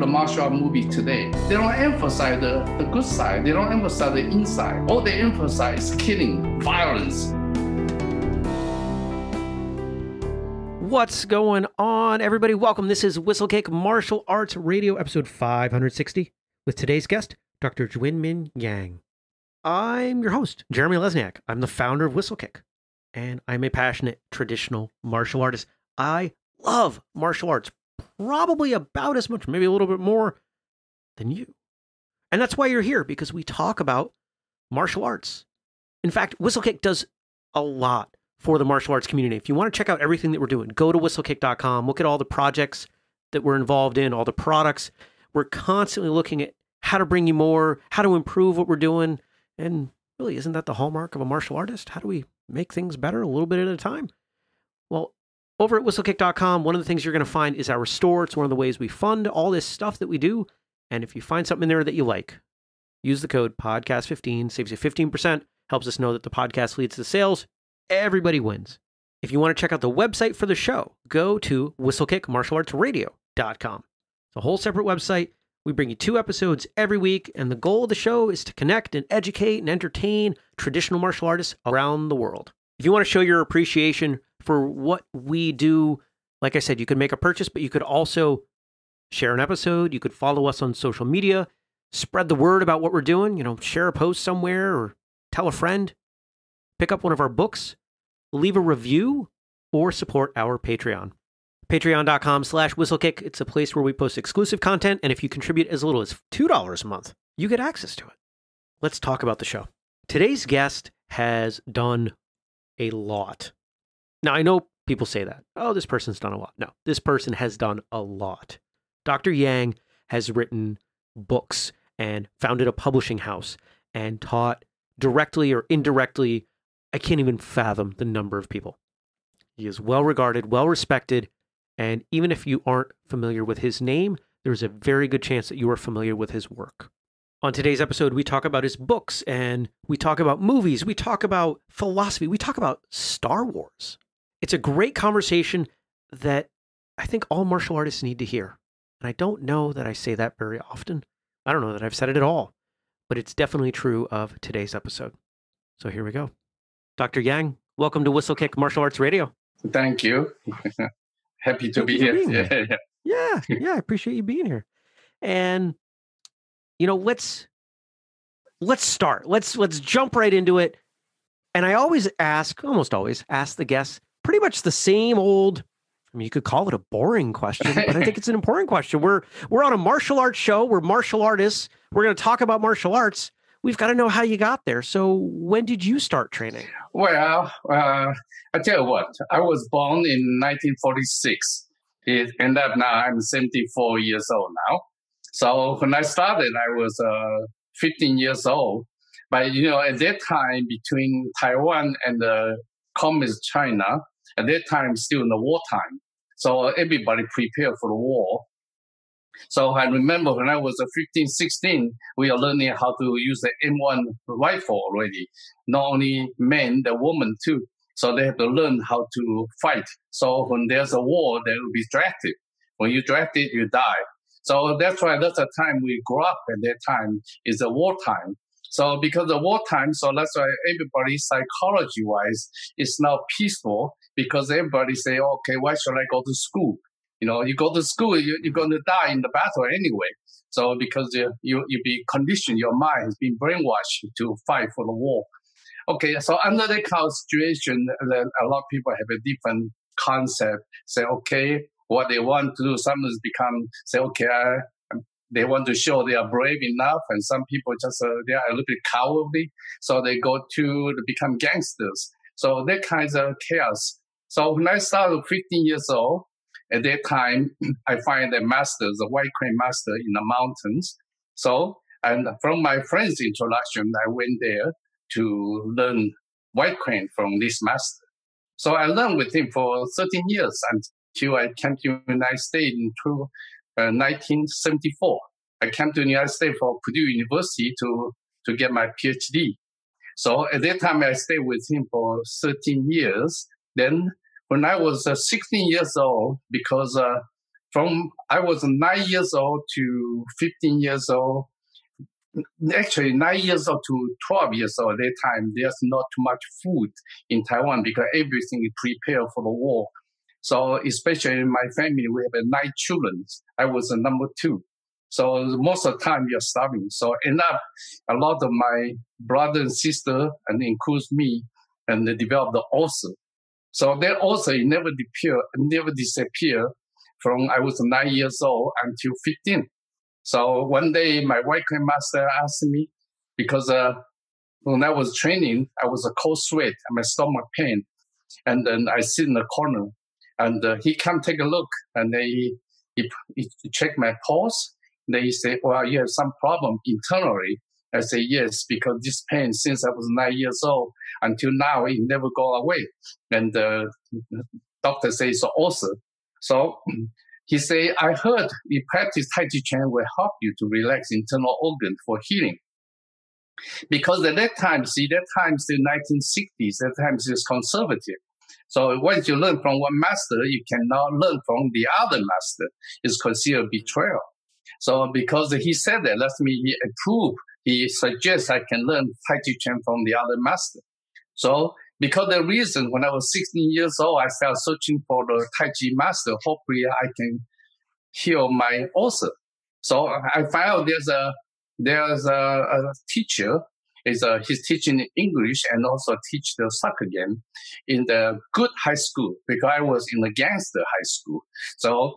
the martial art movie today. They don't emphasize the, the good side. They don't emphasize the inside. All they emphasize is killing, violence. What's going on, everybody? Welcome. This is Whistlekick Martial Arts Radio, episode 560, with today's guest, Dr. Jwing-Ming Yang. I'm your host, Jeremy Lesniak. I'm the founder of Whistlekick, and I'm a passionate traditional martial artist. I love martial arts, probably about as much, maybe a little bit more than you. And that's why you're here, because we talk about martial arts. In fact, Whistlekick does a lot for the martial arts community. If you want to check out everything that we're doing, go to whistlekick.com, look at all the projects that we're involved in, all the products. We're constantly looking at how to bring you more, how to improve what we're doing. And really, isn't that the hallmark of a martial artist? How do we make things better a little bit at a time? Well, over at whistlekick.com, one of the things you're going to find is our store. It's one of the ways we fund all this stuff that we do. And if you find something in there that you like, use the code podcast15, saves you 15%, helps us know that the podcast leads to sales everybody wins. If you want to check out the website for the show, go to whistlekickmartialartsradio.com. It's a whole separate website. We bring you two episodes every week, and the goal of the show is to connect and educate and entertain traditional martial artists around the world. If you want to show your appreciation for what we do, like I said, you could make a purchase, but you could also share an episode. You could follow us on social media, spread the word about what we're doing, you know, share a post somewhere or tell a friend pick up one of our books, leave a review, or support our Patreon. Patreon.com slash whistlekick. It's a place where we post exclusive content, and if you contribute as little as $2 a month, you get access to it. Let's talk about the show. Today's guest has done a lot. Now, I know people say that. Oh, this person's done a lot. No, this person has done a lot. Dr. Yang has written books and founded a publishing house and taught directly or indirectly I can't even fathom the number of people. He is well regarded, well respected, and even if you aren't familiar with his name, there's a very good chance that you are familiar with his work. On today's episode, we talk about his books and we talk about movies, we talk about philosophy, we talk about Star Wars. It's a great conversation that I think all martial artists need to hear. And I don't know that I say that very often. I don't know that I've said it at all, but it's definitely true of today's episode. So here we go. Dr. Yang, welcome to Whistlekick Martial Arts Radio. Thank you. Happy to Thank be here. Yeah, yeah. yeah, yeah, I appreciate you being here. And you know, let's let's start. Let's let's jump right into it. And I always ask, almost always ask the guests pretty much the same old I mean, you could call it a boring question, but I think it's an important question. We're we're on a martial arts show. We're martial artists. We're going to talk about martial arts we've got to know how you got there. So when did you start training? Well, uh, I tell you what, I was born in 1946. It ended up now I'm 74 years old now. So when I started, I was uh, 15 years old. But you know, at that time, between Taiwan and the communist China, at that time still in the wartime. So everybody prepared for the war. So I remember when I was 15, 16, we are learning how to use the M1 rifle already. Not only men, the women too. So they have to learn how to fight. So when there's a war, they will be drafted. When you drafted, you die. So that's why that's the time we grew up at that time is the wartime. So because of wartime, so that's why everybody psychology wise is now peaceful because everybody say, okay, why should I go to school? You know, you go to school, you, you're going to die in the battle anyway. So because you, you, you be conditioned, your mind has been brainwashed to fight for the war. Okay, so under that kind of situation, then a lot of people have a different concept. Say, okay, what they want to do, some become say, okay, they want to show they are brave enough, and some people just uh, they are a little bit cowardly, so they go to become gangsters. So that kind of chaos. So when I started 15 years old, at that time, I find a master, the white crane master in the mountains. So, and from my friend's introduction, I went there to learn white crane from this master. So I learned with him for 13 years I came to the United States in uh, 1974. I came to the United States for Purdue University to, to get my PhD. So at that time, I stayed with him for 13 years. Then when I was uh, 16 years old, because uh, from I was nine years old to 15 years old. Actually, nine years old to 12 years old at that time, there's not too much food in Taiwan because everything is prepared for the war. So, especially in my family, we have nine children. I was the number two. So most of the time you're starving. So end up a lot of my brother and sister, and includes me, and they developed the ulcer. So that ulcer never disappear, never disappear from I was nine years old until 15. So one day my white crane master asked me because uh, when I was training, I was a cold sweat and my stomach pain. And then I sit in the corner and uh, he come take a look and they he, he check my pulse they say, well, you have some problem internally. I say, yes, because this pain since I was nine years old until now, it never go away. And the uh, doctor says also. So he say, I heard you practice Tai Chi Chuan will help you to relax internal organ for healing. Because at that time, see, that time the 1960s, that time is conservative. So once you learn from one master, you cannot learn from the other master. It's considered betrayal. So because he said that, let me approve. He suggests I can learn Tai Chi Chuan from the other master. So because the reason when I was 16 years old, I started searching for the Tai Chi master. Hopefully I can heal my ulcer. So I found there's a there's a, a teacher uh, he's teaching English and also teach the soccer game in the good high school because I was in the gangster high school. So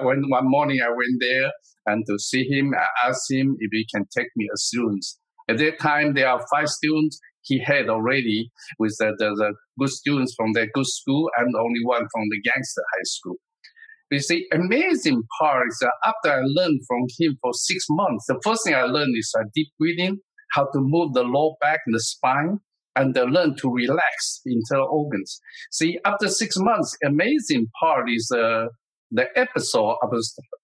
when one morning I went there and to see him, I asked him if he can take me as students. At that time, there are five students he had already with the, the, the good students from that good school and only one from the gangster high school. You see, amazing part is that after I learned from him for six months, the first thing I learned is uh, deep breathing, how to move the lower back and the spine, and uh, learn to relax internal organs. See, after six months, amazing part is uh, the episode of,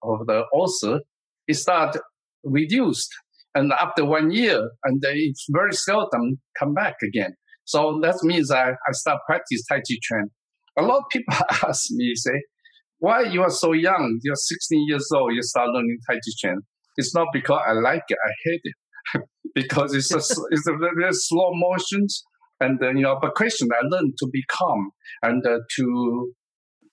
of the ulcer is start reduced. And after one year, and it's very seldom come back again. So that means I, I start practice Tai Chi Chuan. A lot of people ask me, say, why you are so young? You're 16 years old, you start learning Tai Chi Chuan. It's not because I like it, I hate it. because it's a, it's a very slow motions. And uh, you know, but question, I learned to be calm and uh, to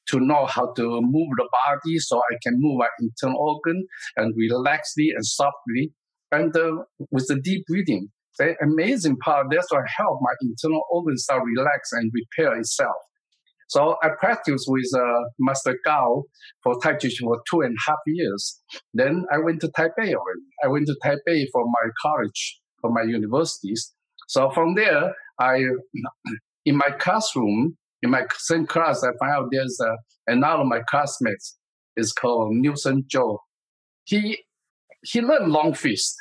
to know how to move the body so I can move my internal organ and relaxly and softly. And uh, with the deep breathing, the amazing part, that's what help my internal organs start relax and repair itself. So I practiced with uh, Master Gao for Tai Chi for two and a half years. Then I went to Taipei already. I went to Taipei for my college, for my universities. So from there, I, in my classroom, in my same class, I found out there's a, another of my classmates is called Nielsen Joe. He, he learned long fist.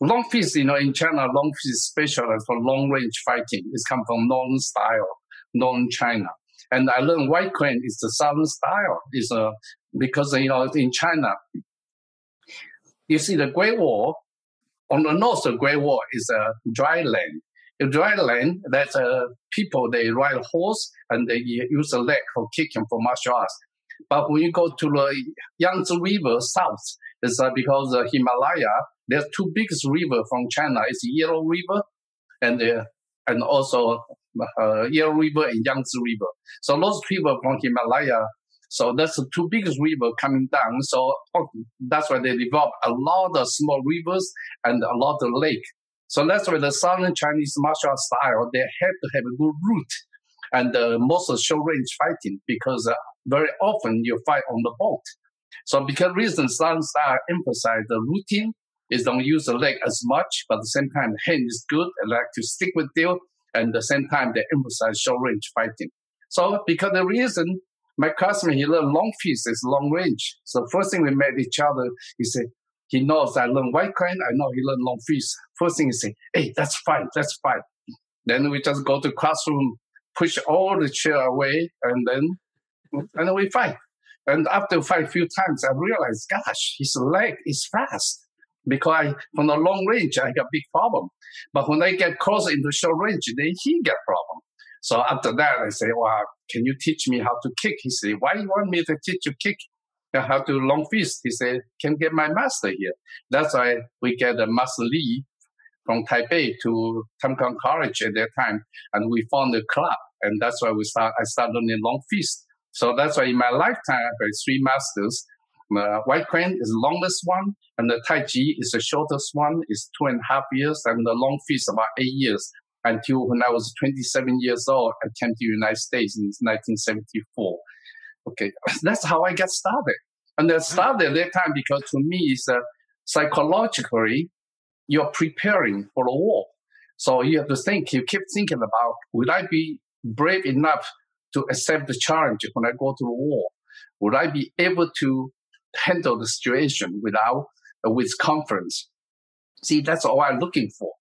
Long fist, you know, in China, long fist is specialized for long range fighting. It's come from northern style, northern China. And I learned white crane is the southern style. Is a because you know in China, you see the Great Wall on the north the Great Wall is a dry land. In dry land, that's uh, people they ride horse and they use a leg for kicking for martial arts. But when you go to the Yangtze River south, it's uh, because the Himalaya, there's two biggest river from China. It's the Yellow River and uh, and also uh, Yellow River and Yangtze River. So those people from Himalaya, so that's the two biggest river coming down. So oh, that's why they develop a lot of small rivers and a lot of lake. So that's why the Southern Chinese martial art style, they have to have a good root and uh, most of short range fighting because uh, very often you fight on the boat. So because reason Southern style emphasize the routine is don't use the leg as much, but at the same time, hand is good and like to stick with you and the same time they emphasize short range fighting. So because the reason my classmate he learned long fist is long range. So first thing we met each other, he said he knows I learned white crane, I know he learned long fist. First thing he said, hey, that's fine, that's fine. Then we just go to classroom, push all the chair away, and then and then we fight. And after fight a few times, I realized, gosh, his leg is fast because I, from the long range, I got big problem. But when I get closer into short range, then he get problem. So after that, I say, well, can you teach me how to kick? He said, why you want me to teach you kick? Uh, I have to long fist? He said, can get my master here. That's why we get a Master Lee from Taipei to Tamkang College at that time. And we found a club. And that's why we start, I started learning long fist. So that's why in my lifetime, I have three masters. Uh, Wai Kuen is the longest one, and the Tai Chi is the shortest one, is two and a half years, and the long fist about eight years until when I was 27 years old, I came to the United States in 1974. Okay, that's how I got started. And I started at that time because to me, it's uh, psychologically, you're preparing for the war. So you have to think, you keep thinking about, would I be brave enough to accept the challenge when I go to the war? Would I be able to handle the situation without, uh, with confidence? See, that's all I'm looking for.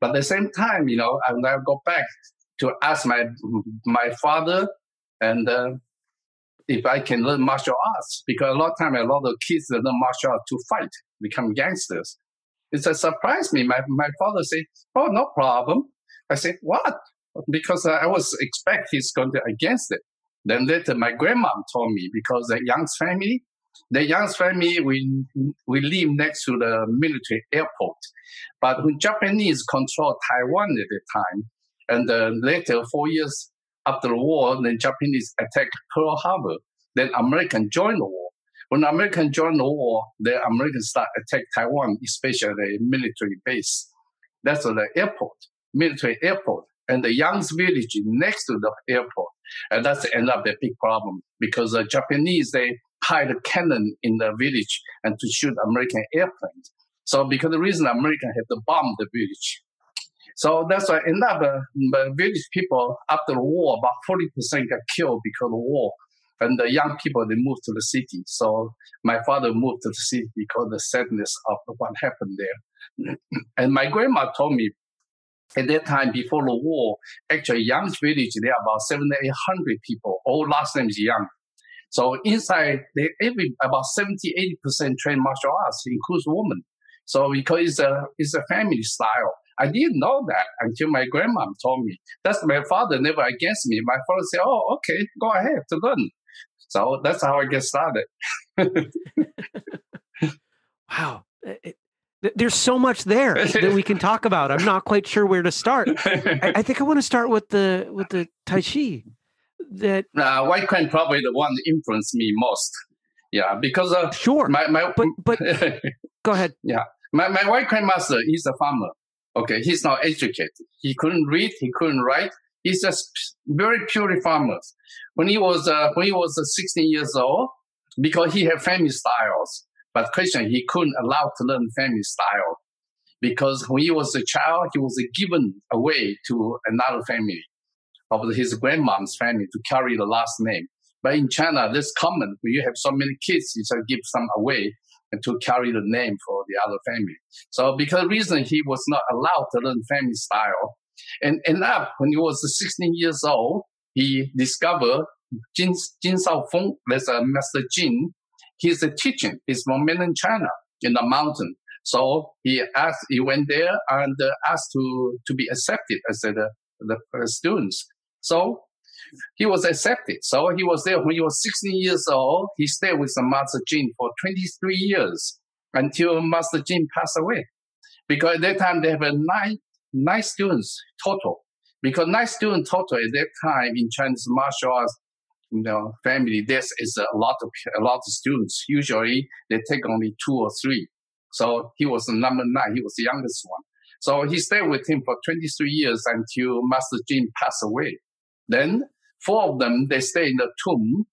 But at the same time, you know, I now go back to ask my my father and uh, if I can learn martial arts because a lot of time a lot of kids learn martial arts to fight, become gangsters. It's a surprise me. My my father said, "Oh, no problem." I said, "What?" Because I was expect he's going to against it. Then later, my grandma told me because the Yang's family the Yang's family, we, we live next to the military airport. But when Japanese controlled Taiwan at the time, and uh, later, four years after the war, the Japanese attacked Pearl Harbor. Then American joined the war. When American joined the war, the Americans start attack Taiwan, especially the military base. That's the airport, military airport. And the Yang's village next to the airport. And that's end up a big problem because the Japanese, they hide a cannon in the village and to shoot American airplanes. So because the reason American had to bomb the village. So that's why up uh, the village people after the war, about 40% got killed because of the war. And the young people, they moved to the city. So my father moved to the city because of the sadness of what happened there. and my grandma told me at that time before the war, actually Yang's village, there are about seven, 800 people. All last names Yang. So inside, they every about 70, 80% trained martial arts includes women. So because it's a, it's a family style. I didn't know that until my grandma told me. That's my father never against me. My father said, "Oh, okay, go ahead to learn." So that's how I get started. wow, eh, eh, there's so much there that we can talk about. I'm not quite sure where to start. I, I think I want to start with the with the Tai Chi that uh, Wai Kuen probably the one that influenced me most. Yeah, because uh, sure, my, my but but go ahead. Yeah, my my Wai Kuen master, he's a farmer. Okay, he's not educated. He couldn't read. He couldn't write. He's just very purely farmer. When he was uh, when he was uh, 16 years old, because he had family styles, but Christian he couldn't allow to learn family style because when he was a child, he was given away to another family of his grandmom's family to carry the last name. But in China, this common when you have so many kids, you just give some away and to carry the name for the other family. So because reason he was not allowed to learn family style, and end up when he was 16 years old, he discovered Jin, Jin Shaofeng, there's a Master Jin. He's a teaching. He's from mainland China in the mountain. So he asked, he went there and asked to, to be accepted as a, the, the students. So he was accepted. So he was there when he was 16 years old. He stayed with Master Jin for 23 years until Master Jin passed away. Because at that time they have nine, nine students total. Because nine students total at that time in Chinese martial arts, you know, family, this is a lot of a lot of students. Usually they take only two or three. So he was number nine. He was the youngest one. So he stayed with him for 23 years until Master Jin passed away. Then four of them, they stay in the tomb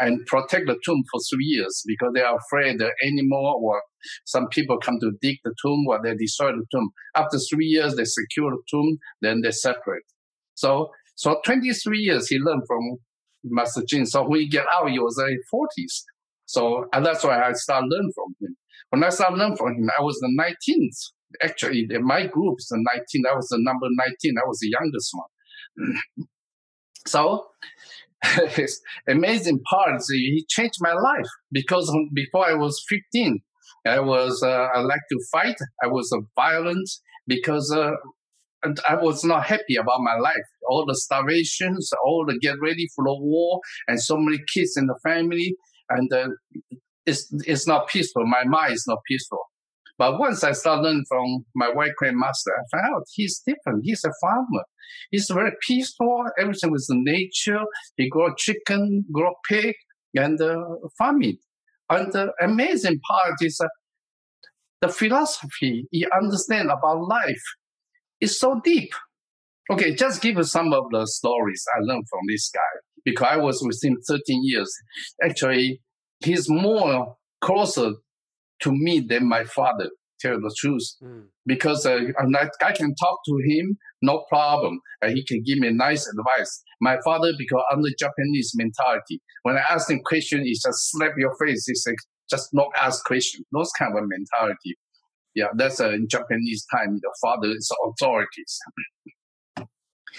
and protect the tomb for three years because they are afraid the animal or some people come to dig the tomb or they destroy the tomb. After three years, they secure the tomb, then they separate. So, so 23 years he learned from Master Jin. So when he get out, he was in 40s. So, and that's why I started learning from him. When I started learning from him, I was the 19th. Actually, my group is the 19th. I was the number 19. I was the youngest one. So his amazing part is he changed my life because before I was 15, I was uh, I like to fight. I was uh, violent because uh, I was not happy about my life. All the starvations, all the get ready for the war, and so many kids in the family. and uh, it's it's not peaceful. My mind is not peaceful. But once I started learning from my white grandmaster, I found out he's different. He's a farmer. He's very peaceful. Everything with the nature. He grow chicken, grow pig, and uh, farming. And the amazing part is uh, the philosophy he understand about life is so deep. Okay, just give some of the stories I learned from this guy because I was with him 13 years. Actually, he's more closer to me than my father. Tell the truth, mm. because uh, I can talk to him, no problem. Uh, he can give me nice advice. My father, because under Japanese mentality, when I ask him question, he just slap your face. He said, just not ask question. Those kind of mentality. Yeah, that's a uh, Japanese time. The father is authorities.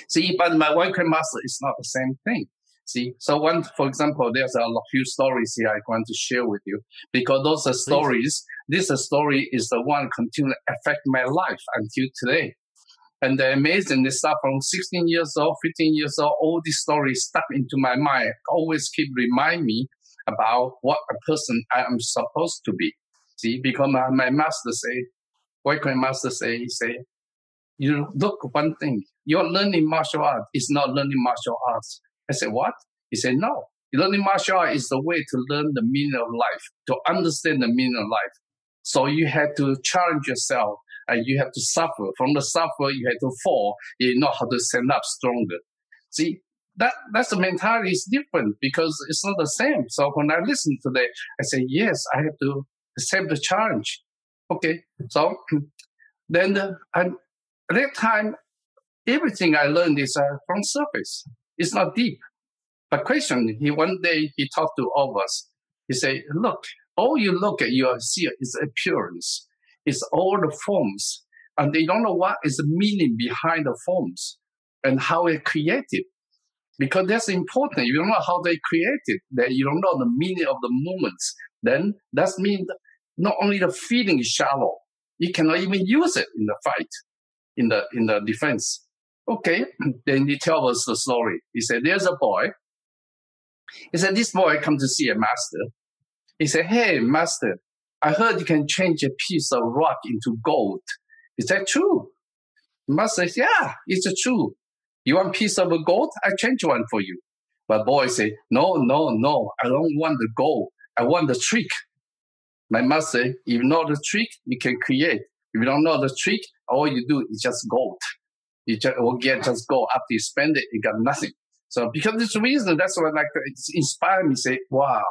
See, but my white master is not the same thing. See, so one, for example, there's a few stories here I want to share with you because those are stories. This story is the one continue to affect my life until today. And the amazing, they start from 16 years old, 15 years old, all these stories stuck into my mind, always keep remind me about what a person I am supposed to be. See, because my, my master say, white master say, he say, you look one thing, you're learning martial art is not learning martial arts I said, what? He said, no. Learning martial art is the way to learn the meaning of life, to understand the meaning of life. So you have to challenge yourself and you have to suffer. From the suffer, you have to fall. You know how to stand up stronger. See, that that's the mentality is different because it's not the same. So when I listen to that, I say, yes, I have to accept the challenge. Okay. So then uh, at that time, everything I learned is uh, from surface. It's not deep. But question, he one day he talked to all of us. He said, look, all you look at, you see is appearance. It's all the forms. And they don't know what is the meaning behind the forms and how it created. Because that's important. You don't know how they created, that you don't know the meaning of the movements. Then that means not only the feeling is shallow, you cannot even use it in the fight, in the in the defense. Okay, then he tells us the story. He said, there's a boy. He said, this boy come to see a master. He said, hey, master, I heard you can change a piece of rock into gold. Is that true? master said, yeah, it's true. You want piece of gold? I change one for you. But boy said, no, no, no, I don't want the gold. I want the trick. My master, if you know the trick, you can create. If you don't know the trick, all you do is just gold you just will get just go after you spend it, you got nothing. So because this reason, that's what like it's inspired me. Say, wow,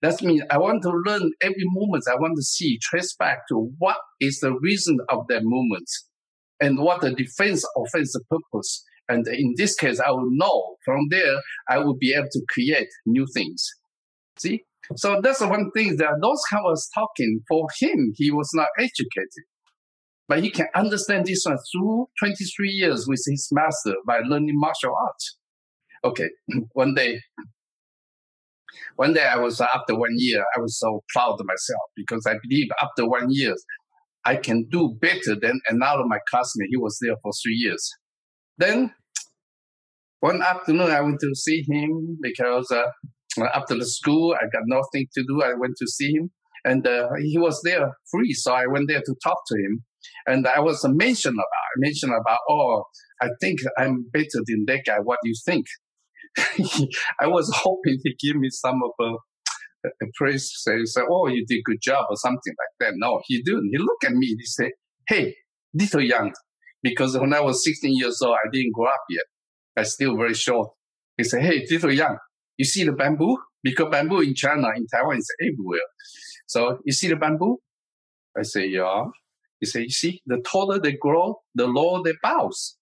that means I want to learn every moment. I want to see, trace back to what is the reason of that movement, and what the defense, offense purpose. And in this case, I will know from there. I will be able to create new things. See, so that's the one thing that those kind of talking for him. He was not educated. But he can understand this one through 23 years with his master by learning martial arts. Okay, one day, one day I was after one year, I was so proud of myself because I believe after one year, I can do better than another of my classmate. He was there for three years. Then one afternoon, I went to see him because uh, after the school, I got nothing to do. I went to see him and uh, he was there free. So I went there to talk to him. And I was mentioned about, mentioned about, oh, I think I'm better than that guy. What do you think? I was hoping he give me some of a, a uh, praise, say, say, oh, you did good job or something like that. No, he didn't. He looked at me. He said, hey, little young, because when I was 16 years old, I didn't grow up yet. I still very short. He said, hey, little young, you see the bamboo? Because bamboo in China, in Taiwan, is everywhere. So you see the bamboo? I say, yeah. He say, you see, the taller they grow, the lower they bounce.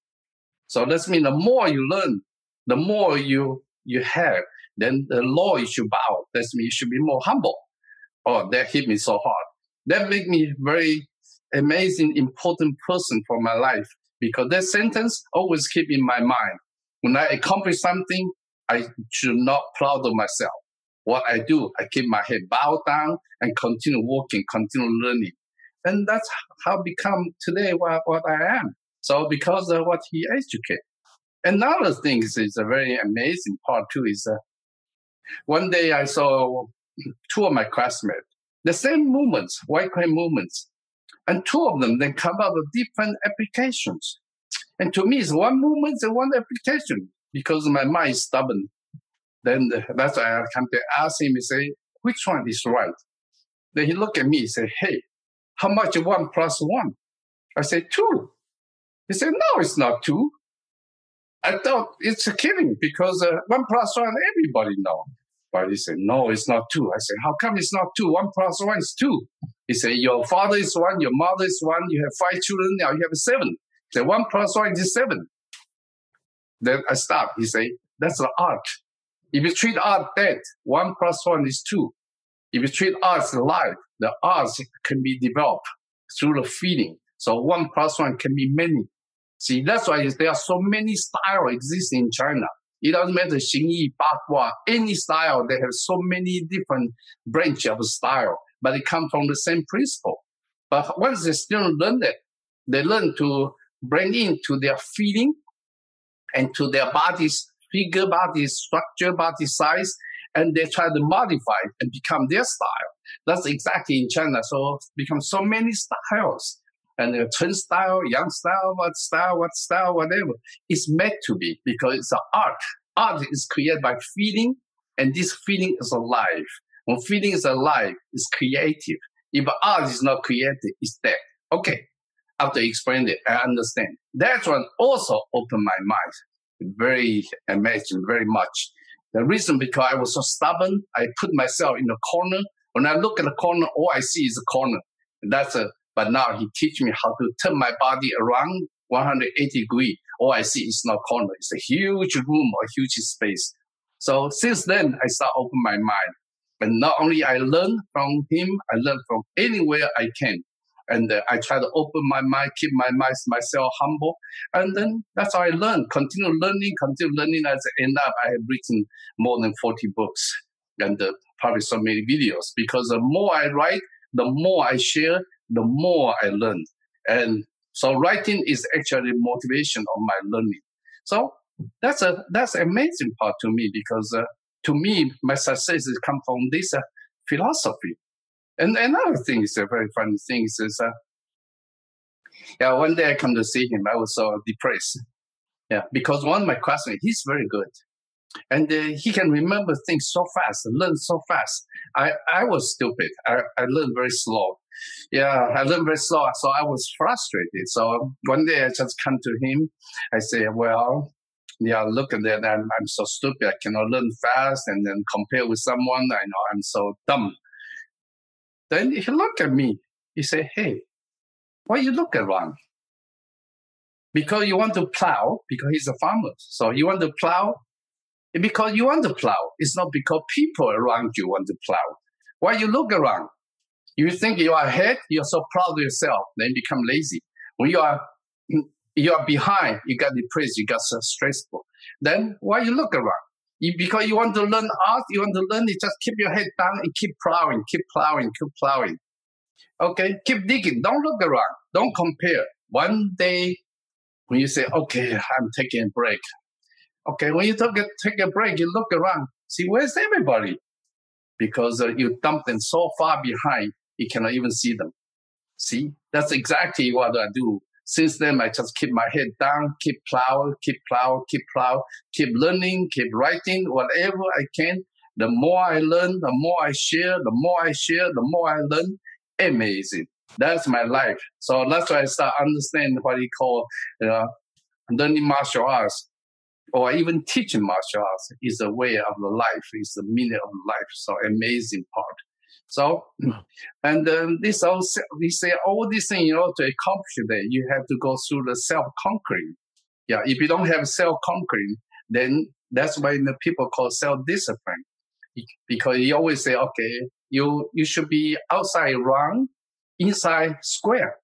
So that means the more you learn, the more you you have, then the lower you should bow. That means you should be more humble. Oh, that hit me so hard. That made me very amazing, important person for my life because that sentence always keep in my mind. When I accomplish something, I should not proud of myself. What I do, I keep my head bowed down and continue working, continue learning. And that's how become today what, what I am. So because of what he educated. Another thing is, a very amazing part too is uh, one day I saw two of my classmates, the same movements, white crane movements, and two of them then come out with different applications. And to me, it's one movement and one application because my mind is stubborn. Then that's why I come to ask him and say, which one is right? Then he look at me and say, hey, how much one plus one? I say, two. He said, no, it's not two. I thought it's a killing because uh, one plus one, everybody know. But he said, no, it's not two. I said, how come it's not two? One plus one is two. He said, your father is one, your mother is one, you have five children, now you have seven. He said, one plus one is seven. Then I stopped. He said, that's the art. If you treat art dead, one plus one is two. If you treat art alive, the art can be developed through the feeling. So one plus one can be many. See, that's why there are so many styles existing in China. It doesn't matter Xingyi, Bagua, any style, they have so many different branch of style, but it comes from the same principle. But once the students learn that, they learn to bring into their feeling and to their body's figure, body structure, body size, and they try to modify and become their style. That's exactly in China. So become so many styles. And the Chen style, Yang style, what style, what style, whatever. It's meant to be because it's an art. Art is created by feeling, and this feeling is alive. When feeling is alive, it's creative. If art is not creative, it's dead. Okay. After explain it, I understand. That one also opened my mind. Very amazing, very much. The reason because I was so stubborn, I put myself in a corner. When I look at the corner, all I see is a corner. That's a, but now he teach me how to turn my body around 180 degree. All I see is not corner. It's a huge room or huge space. So since then, I start open my mind. And not only I learn from him, I learn from anywhere I can. And uh, I try to open my mind, keep my mind, myself humble. And then that's how I learn, continue learning, continue learning. As I end up, I have written more than 40 books and uh, probably so many videos because the more I write, the more I share, the more I learn. And so writing is actually motivation of my learning. So that's a that's amazing part to me because uh, to me my success has come from this uh, philosophy and another thing is a very funny thing is, uh, yeah, one day I come to see him, I was so depressed. Yeah, because one of my classmates, he's very good. And uh, he can remember things so fast, learn so fast. I, I was stupid. I, I learned very slow. Yeah, I learned very slow. So I was frustrated. So one day I just come to him. I say, well, yeah, look at that. I'm, I'm so stupid. I cannot learn fast and then compare with someone. I know I'm so dumb. Then he looked at me. He said, Hey, why you look around? Because you want to plow, because he's a farmer. So you want to plow because you want to plow. It's not because people around you want to plow. Why you look around? You think you are ahead, you're so proud of yourself, then you become lazy. When you are you are behind, you got depressed, you got so stressful. Then why you look around? You, because you want to learn art, you want to learn it, just keep your head down and keep plowing, keep plowing, keep plowing. Okay, keep digging. Don't look around. Don't compare. One day, when you say, okay, I'm taking a break. Okay, when you take a, take a break, you look around. See, where's everybody? Because uh, you dumped them so far behind, you cannot even see them. See, that's exactly what I do since then, I just keep my head down, keep plow, keep plow, keep plow, keep learning, keep writing, whatever I can. The more I learn, the more I share, the more I share, the more I learn. Amazing. That's my life. So that's why I start understanding what you call uh, learning martial arts or even teaching martial arts is a way of the life, is the meaning of life. So amazing part. So, and um, this also, we say all these things, in order to accomplish that, you have to go through the self-conquering. Yeah, if you don't have self-conquering, then that's why the people call self-discipline. Because you always say, okay, you, you should be outside round, inside square.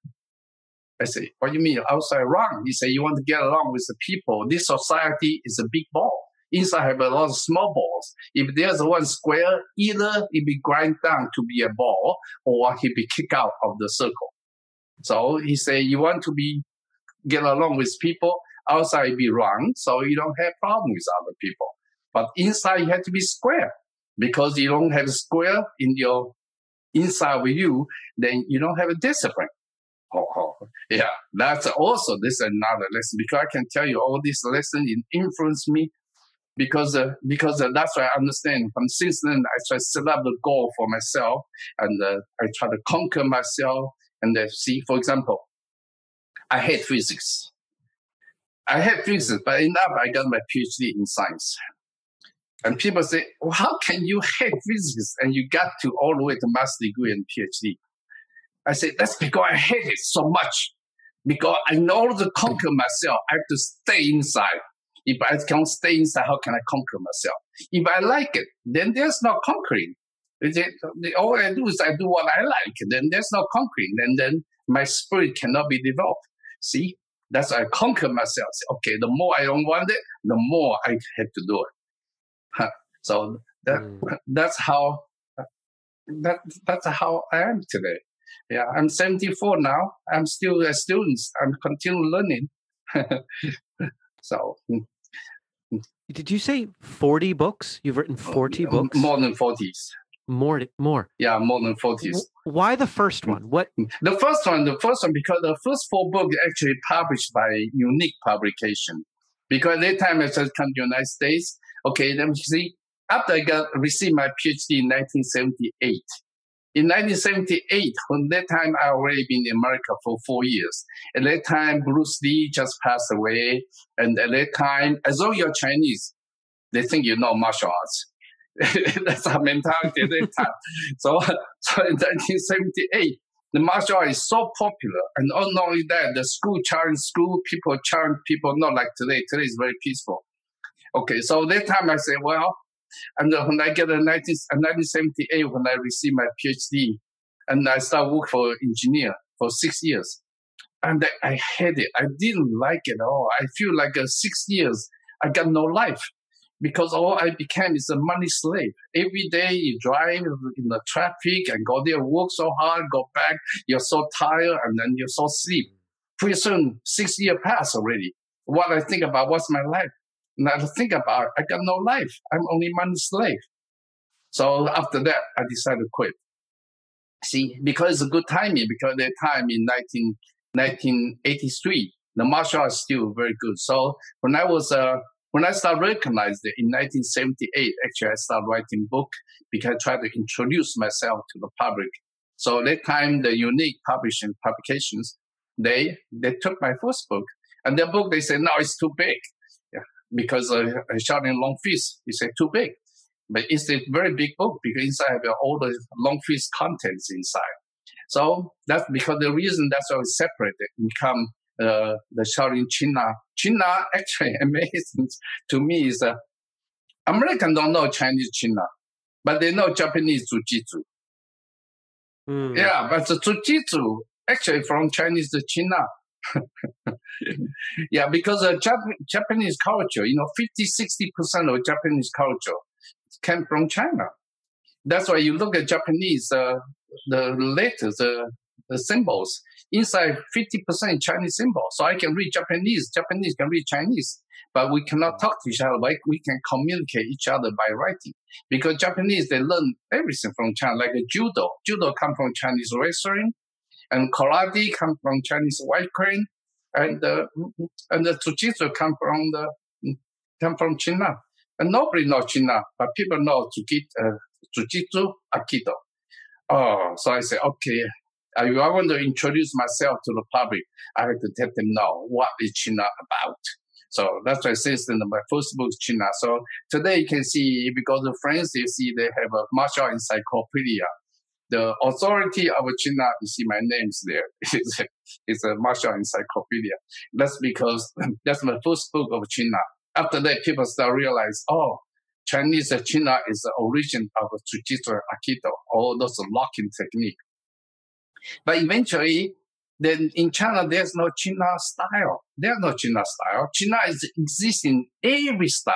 I say, what do you mean outside wrong? He say, you want to get along with the people. This society is a big ball inside have a lot of small balls. If there's one square, either it be grind down to be a ball or he be kicked out of the circle. So he say you want to be get along with people outside be wrong. so you don't have problem with other people. But inside you have to be square. because you don't have a square in your inside with you, then you don't have a discipline. Oh, oh, yeah, that's also this another lesson because I can tell you all these lessons influence me because uh, because uh, that's what I understand. From since then, I try to set up the goal for myself, and uh, I try to conquer myself. And see, for example, I hate physics. I hate physics, but enough, I got my PhD in science. And people say, well, how can you hate physics and you got to all the way to master degree and PhD? I say, that's because I hate it so much. Because I know to conquer myself, I have to stay inside. If I can't stay inside, how can I conquer myself? If I like it, then there's no conquering. All I do is I do what I like. Then there's no conquering. And then my spirit cannot be developed. See, that's I conquer myself. Okay, the more I don't want it, the more I have to do it. So that mm. that's how that that's how I am today. Yeah, I'm 74 now. I'm still a student. I'm continue learning. so. Mm. Did you say 40 books? You've written 40 books? More than 40s. More, more. Yeah, more than 40s. Why the first one? What? The first one, the first one, because the first four books actually published by Unique Publication. Because at that time I just come to the United States. Okay, let me see. After I got received my PhD in 1978, in 1978, when that time I already been in America for four years. At that time, Bruce Lee just passed away. And at that time, as though you're Chinese, they think you know martial arts. That's our mentality at that time. so, so in 1978, the martial art is so popular. And not only that, the school challenge school, people challenge people, not like today. Today is very peaceful. Okay, so that time I said, well, and when I get a 19, 1978, when I received my PhD, and I start work for engineer for six years, and I, I it. I didn't like it at all. I feel like uh, six years I got no life because all I became is a money slave. Every day you drive in the traffic and go there, work so hard, go back, you're so tired, and then you're so sleep. Pretty soon, six years pass already. What I think about what's my life? Now to think about, I got no life. I'm only money slave. So after that, I decided to quit. See, because it's a good timing, because that time in 19, 1983, the martial art is still very good. So when I was, uh, when I started recognized it in 1978, actually I started writing book because I tried to introduce myself to the public. So that time, the unique publishing publications, they, they took my first book and their book, they said, no, it's too big because I, I shot in long fist. He said too big, but it's a very big book because inside have all the long fist contents inside. So that's because the reason that's why we separated become uh, the Shaolin Chin Na. China actually amazing to me is that American don't know Chinese Chin Na, but they know Japanese Jujitsu. Mm. Yeah, but the Jujitsu actually from Chinese to Chin Na yeah, because uh, Jap- Japanese culture, you know, 50, 60% of Japanese culture came from China. That's why you look at Japanese, uh, the letters, uh, the symbols, inside 50% Chinese symbols. So I can read Japanese, Japanese can read Chinese, but we cannot talk to each other. Like we can communicate each other by writing because Japanese, they learn everything from China, like judo. Judo come from Chinese wrestling and karate come from Chinese white crane, and uh, and the jujitsu come from the come from China. And nobody knows Chin Na, but people know jujitsu, uh, aikido. Oh, so I say, okay, I, I want to introduce myself to the public. I have to let them know what is Chin Na about. So that's why I say in my first book, Chin Na. So today you can see, because to France, you see they have a martial encyclopedia the authority of Chin Na, you see my name's there. it's, a, it's a martial encyclopedia. That's because that's my first book of Chin Na. After that, people start realize, oh, Chinese uh, Chin Na is the origin of Jujitsu Aikido, all those locking technique. But eventually, then in China, there's no Chin Na style. There's no Chin Na style. Chin Na is existing every style.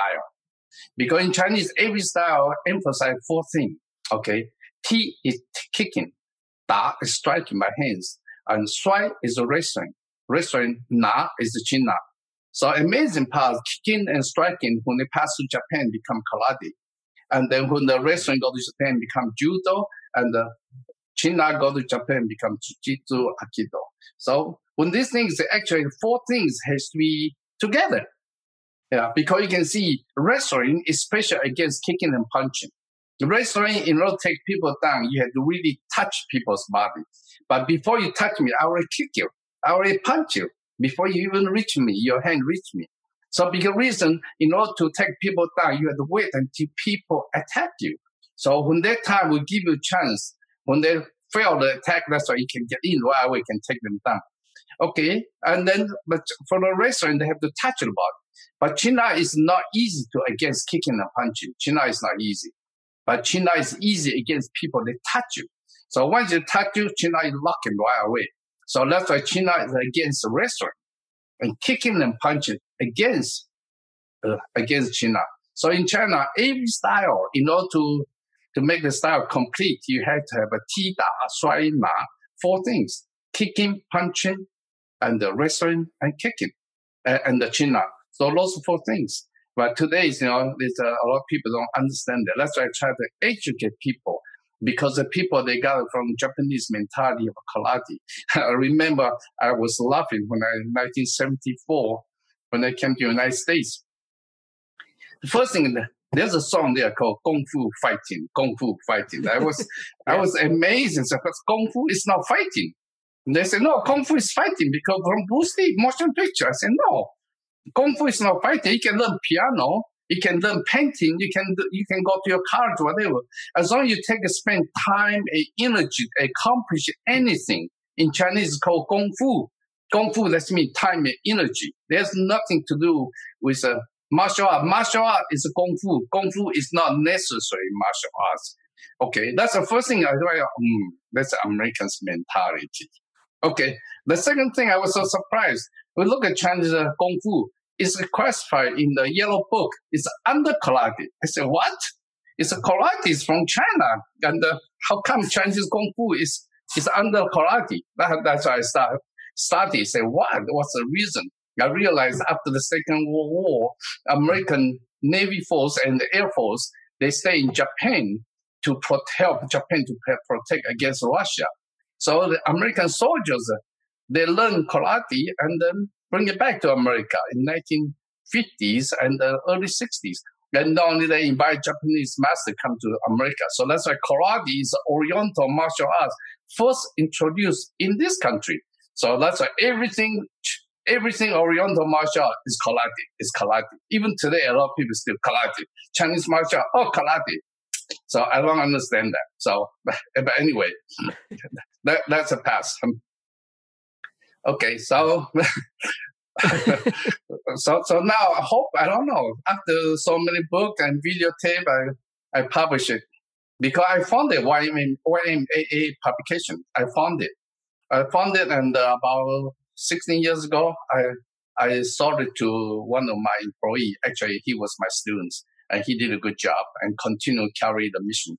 Because in Chinese, every style emphasize four things. Okay. T is kicking, Da is striking by hands, and Shuai is wrestling. Wrestling, Na is the chin So amazing part, kicking and striking when they pass to Japan become karate. And then when the wrestling go to Japan, become judo, and the Chin Na go to Japan, become jiu-jitsu, aikido. So when these things, actually four things has to be together. Yeah, because you can see wrestling is special against kicking and punching. The wrestling, in order to take people down, you have to really touch people's body. But before you touch me, I will kick you. I will punch you. Before you even reach me, your hand reach me. So because reason, in order to take people down, you have to wait until people attack you. So when that time will give you a chance, when they fail the attack, that's why you can get in right away, can take them down. Okay, and then but for the wrestling, they have to touch the body. But Chin Na is not easy to against kicking and punching. Chin Na is not easy. But Chin Na is easy against people they touch you. So once they touch you, Chin Na is locking right away. So that's why Chin Na is against wrestling and kicking and punching against uh, against Chin Na. So in China, every style, in order to to make the style complete, you have to have a Ti Da, Shuai Na, four things: kicking, punching, and the wrestling and kicking, uh, and the Chin Na. So those four things. But today, you know, there's a, a lot of people don't understand that. That's why I try to educate people because the people they got from Japanese mentality of karate. I remember I was laughing when I in 1974 when I came to the United States. The first thing there's a song there called Kung Fu Fighting. Kung Fu Fighting. I was I was amazed because Kung Fu is not fighting. And they said, no, Kung Fu is fighting because from Bruce Lee motion picture. I said, no, Kung Fu is not fighting. You can learn piano. You can learn painting. You can you can go to your college, whatever. As long as you take spend time and energy accomplish anything. In Chinese, called Kung Fu. Kung Fu, that's mean time and energy. There's nothing to do with uh, martial art. Martial art is Kung Fu. Kung Fu is not necessary martial arts. Okay, that's the first thing I thought, mm, that's American's mentality. Okay, the second thing I was so surprised. We look at Chinese uh, Kung Fu. It's classified in the yellow book. It's under karate. I said, what? It's a karate is from China. And uh, how come Chinese Kung Fu is, is under karate? That, that's why I start, study. Say, what? What's the reason? I realized after the Second World War, American Navy Force and the Air Force, they stay in Japan to help Japan to protect against Russia. So the American soldiers, they learn karate and then bring it back to America in 1950s and the early 60s. And not only they invite Japanese master come to America. So that's why karate is Oriental martial arts first introduced in this country. So that's why everything, everything Oriental martial art is karate. Is karate. Even today, a lot of people still karate. Chinese martial art, oh karate. So I don't understand that. So, but, but anyway, that, that's a pass. okay, so so so now I hope I don't know after so many book and videotape I I publish it because I found it YMA, YMAA publication. I found it. I found it and uh, about 16 years ago I I sold it to one of my employee. Actually, he was my student and he did a good job and continued to carry the mission.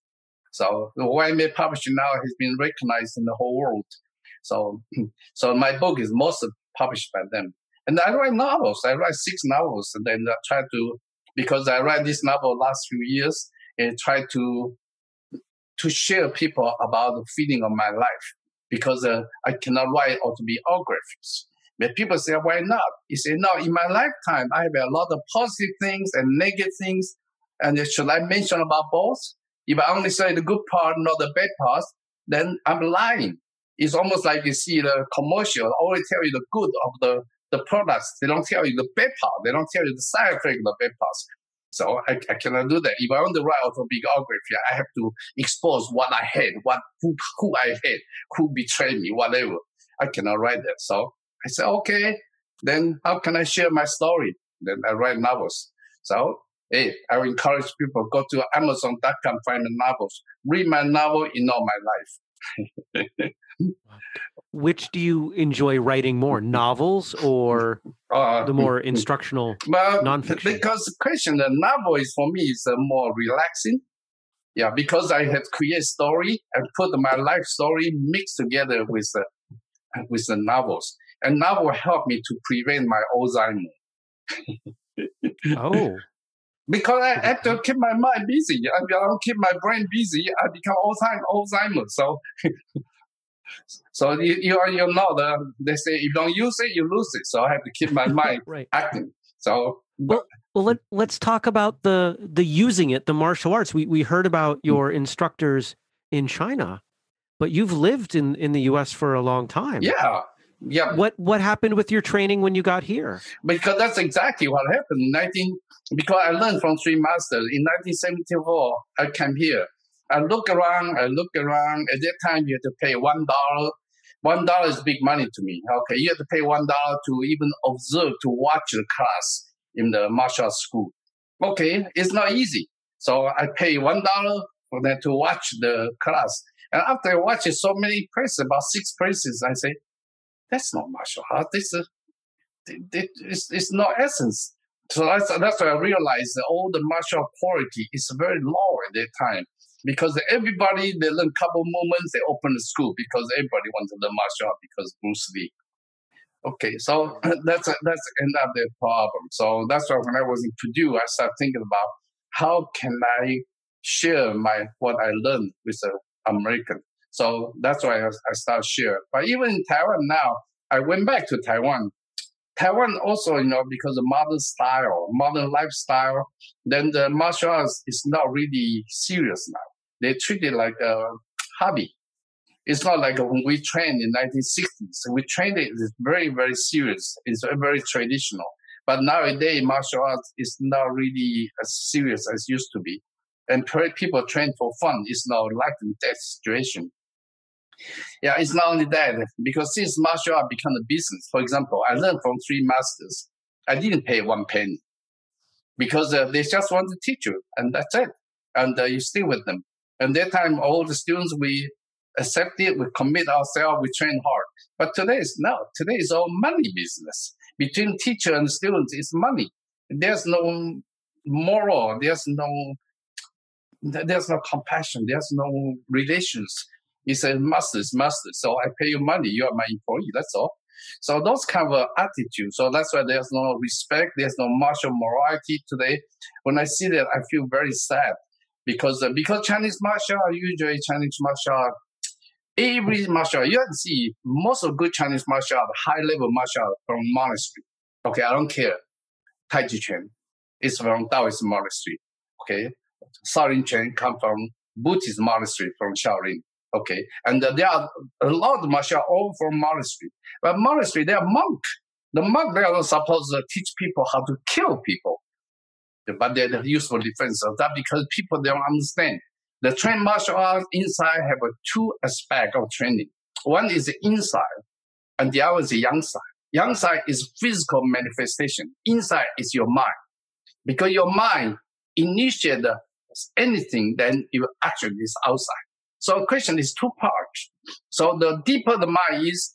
So the YMAA publishing now has been recognized in the whole world. So, so my book is most published by them. And I write novels. I write six novels, and then I try to because I write this novel last few years and try to to share people about the feeling of my life because uh, I cannot write autobiographies. But people say, why not? You say, no, in my lifetime, I have a lot of positive things and negative things. And should I mention about both? If I only say the good part, not the bad part, then I'm lying. It's almost like you see the commercial, always tell you the good of the, the products. They don't tell you the bad part. They don't tell you the side effect of the bad parts. So I, I cannot do that. If I want to write autobiography, I have to expose what I had, what who, who I had, who betrayed me, whatever. I cannot write that. So I said, okay, then how can I share my story? Then I write novels. So hey, I encourage people go to Amazon.com, find my novels, read my novel, you know my life. Which do you enjoy writing more, novels or uh, the more instructional well, nonfiction? Because the question, the novel is for me is uh, more relaxing. Yeah, because I have create story and put my life story mixed together with the with the novels, and novel help me to prevent my Alzheimer. oh, because I have to keep my mind busy. I don't keep my brain busy. I become all time Alzheimer's. So, so you you you know the they say if you don't use it, you lose it. So I have to keep my mind right. acting. So well, well, let let's talk about the the using it, the martial arts. We we heard about mm. your instructors in China, but you've lived in in the U.S. for a long time. Yeah, yeah. What what happened with your training when you got here? Because that's exactly what happened. 19 because I learned from three masters. In 1974, I came here. I look around, I look around. At that time, you had to pay one dollar. One dollar is big money to me. Okay, you have to pay one dollar to even observe, to watch the class in the martial arts school. Okay, it's not easy. So I pay one dollar for them to watch the class. And after I watch it so many places, about six places, I say, that's not martial art. This is, it's, it's not essence. So that's, that's why I realized that all the martial quality is very low at that time because everybody they learn couple movements, they open the school because everybody wants to learn martial art because Bruce Lee. Okay, so that's end up the problem. So that's why when I was in Purdue, I started thinking about how can I share my what I learned with the American. So that's why I, I share. But even in Taiwan now, I went back to Taiwan. Taiwan also, you know, because of modern style, modern lifestyle, then the martial arts is not really serious now. They treat it like a hobby. It's not like when we trained in 1960s. We trained it is very, very serious. It's very traditional. But nowadays, martial arts is not really as serious as used to be. And people train for fun. It's not like in that situation. Yeah, it's not only that, because since martial art become a business, for example, I learned from three masters. I didn't pay one penny because uh, they just want to teach you, and that's it. And uh, you stay with them. And that time, all the students, we accept it, we commit ourselves, we train hard. But today is no, today is all money business. Between teacher and students, it's money. There's no moral, there's no there's no compassion, there's no relations. It's a master, master. So I pay you money, you are my employee, that's all. So those kind of attitude. So that's why there's no respect, there's no martial morality today. When I see that, I feel very sad because uh, because Chinese martial art, usually Chinese martial art, every martial art, you can see most of good Chinese martial art, high level martial art from monastery. Okay, I don't care. Tai Chi Chuan is from Taoist monastery. Okay, Shaolin Chuan come from Buddhist monastery from Shaolin. Okay, and uh, there are a lot of martial all from monastery. But monastery, they are monk. The monk they are supposed to teach people how to kill people, but they're the useful defense of that because people they don't understand. The trained martial arts inside have a two aspect of training. One is the inside, and the other is the yang side. Yang side is physical manifestation. Inside is your mind, because your mind initiate anything, then your action is outside. So question is two parts. So the deeper the mind is,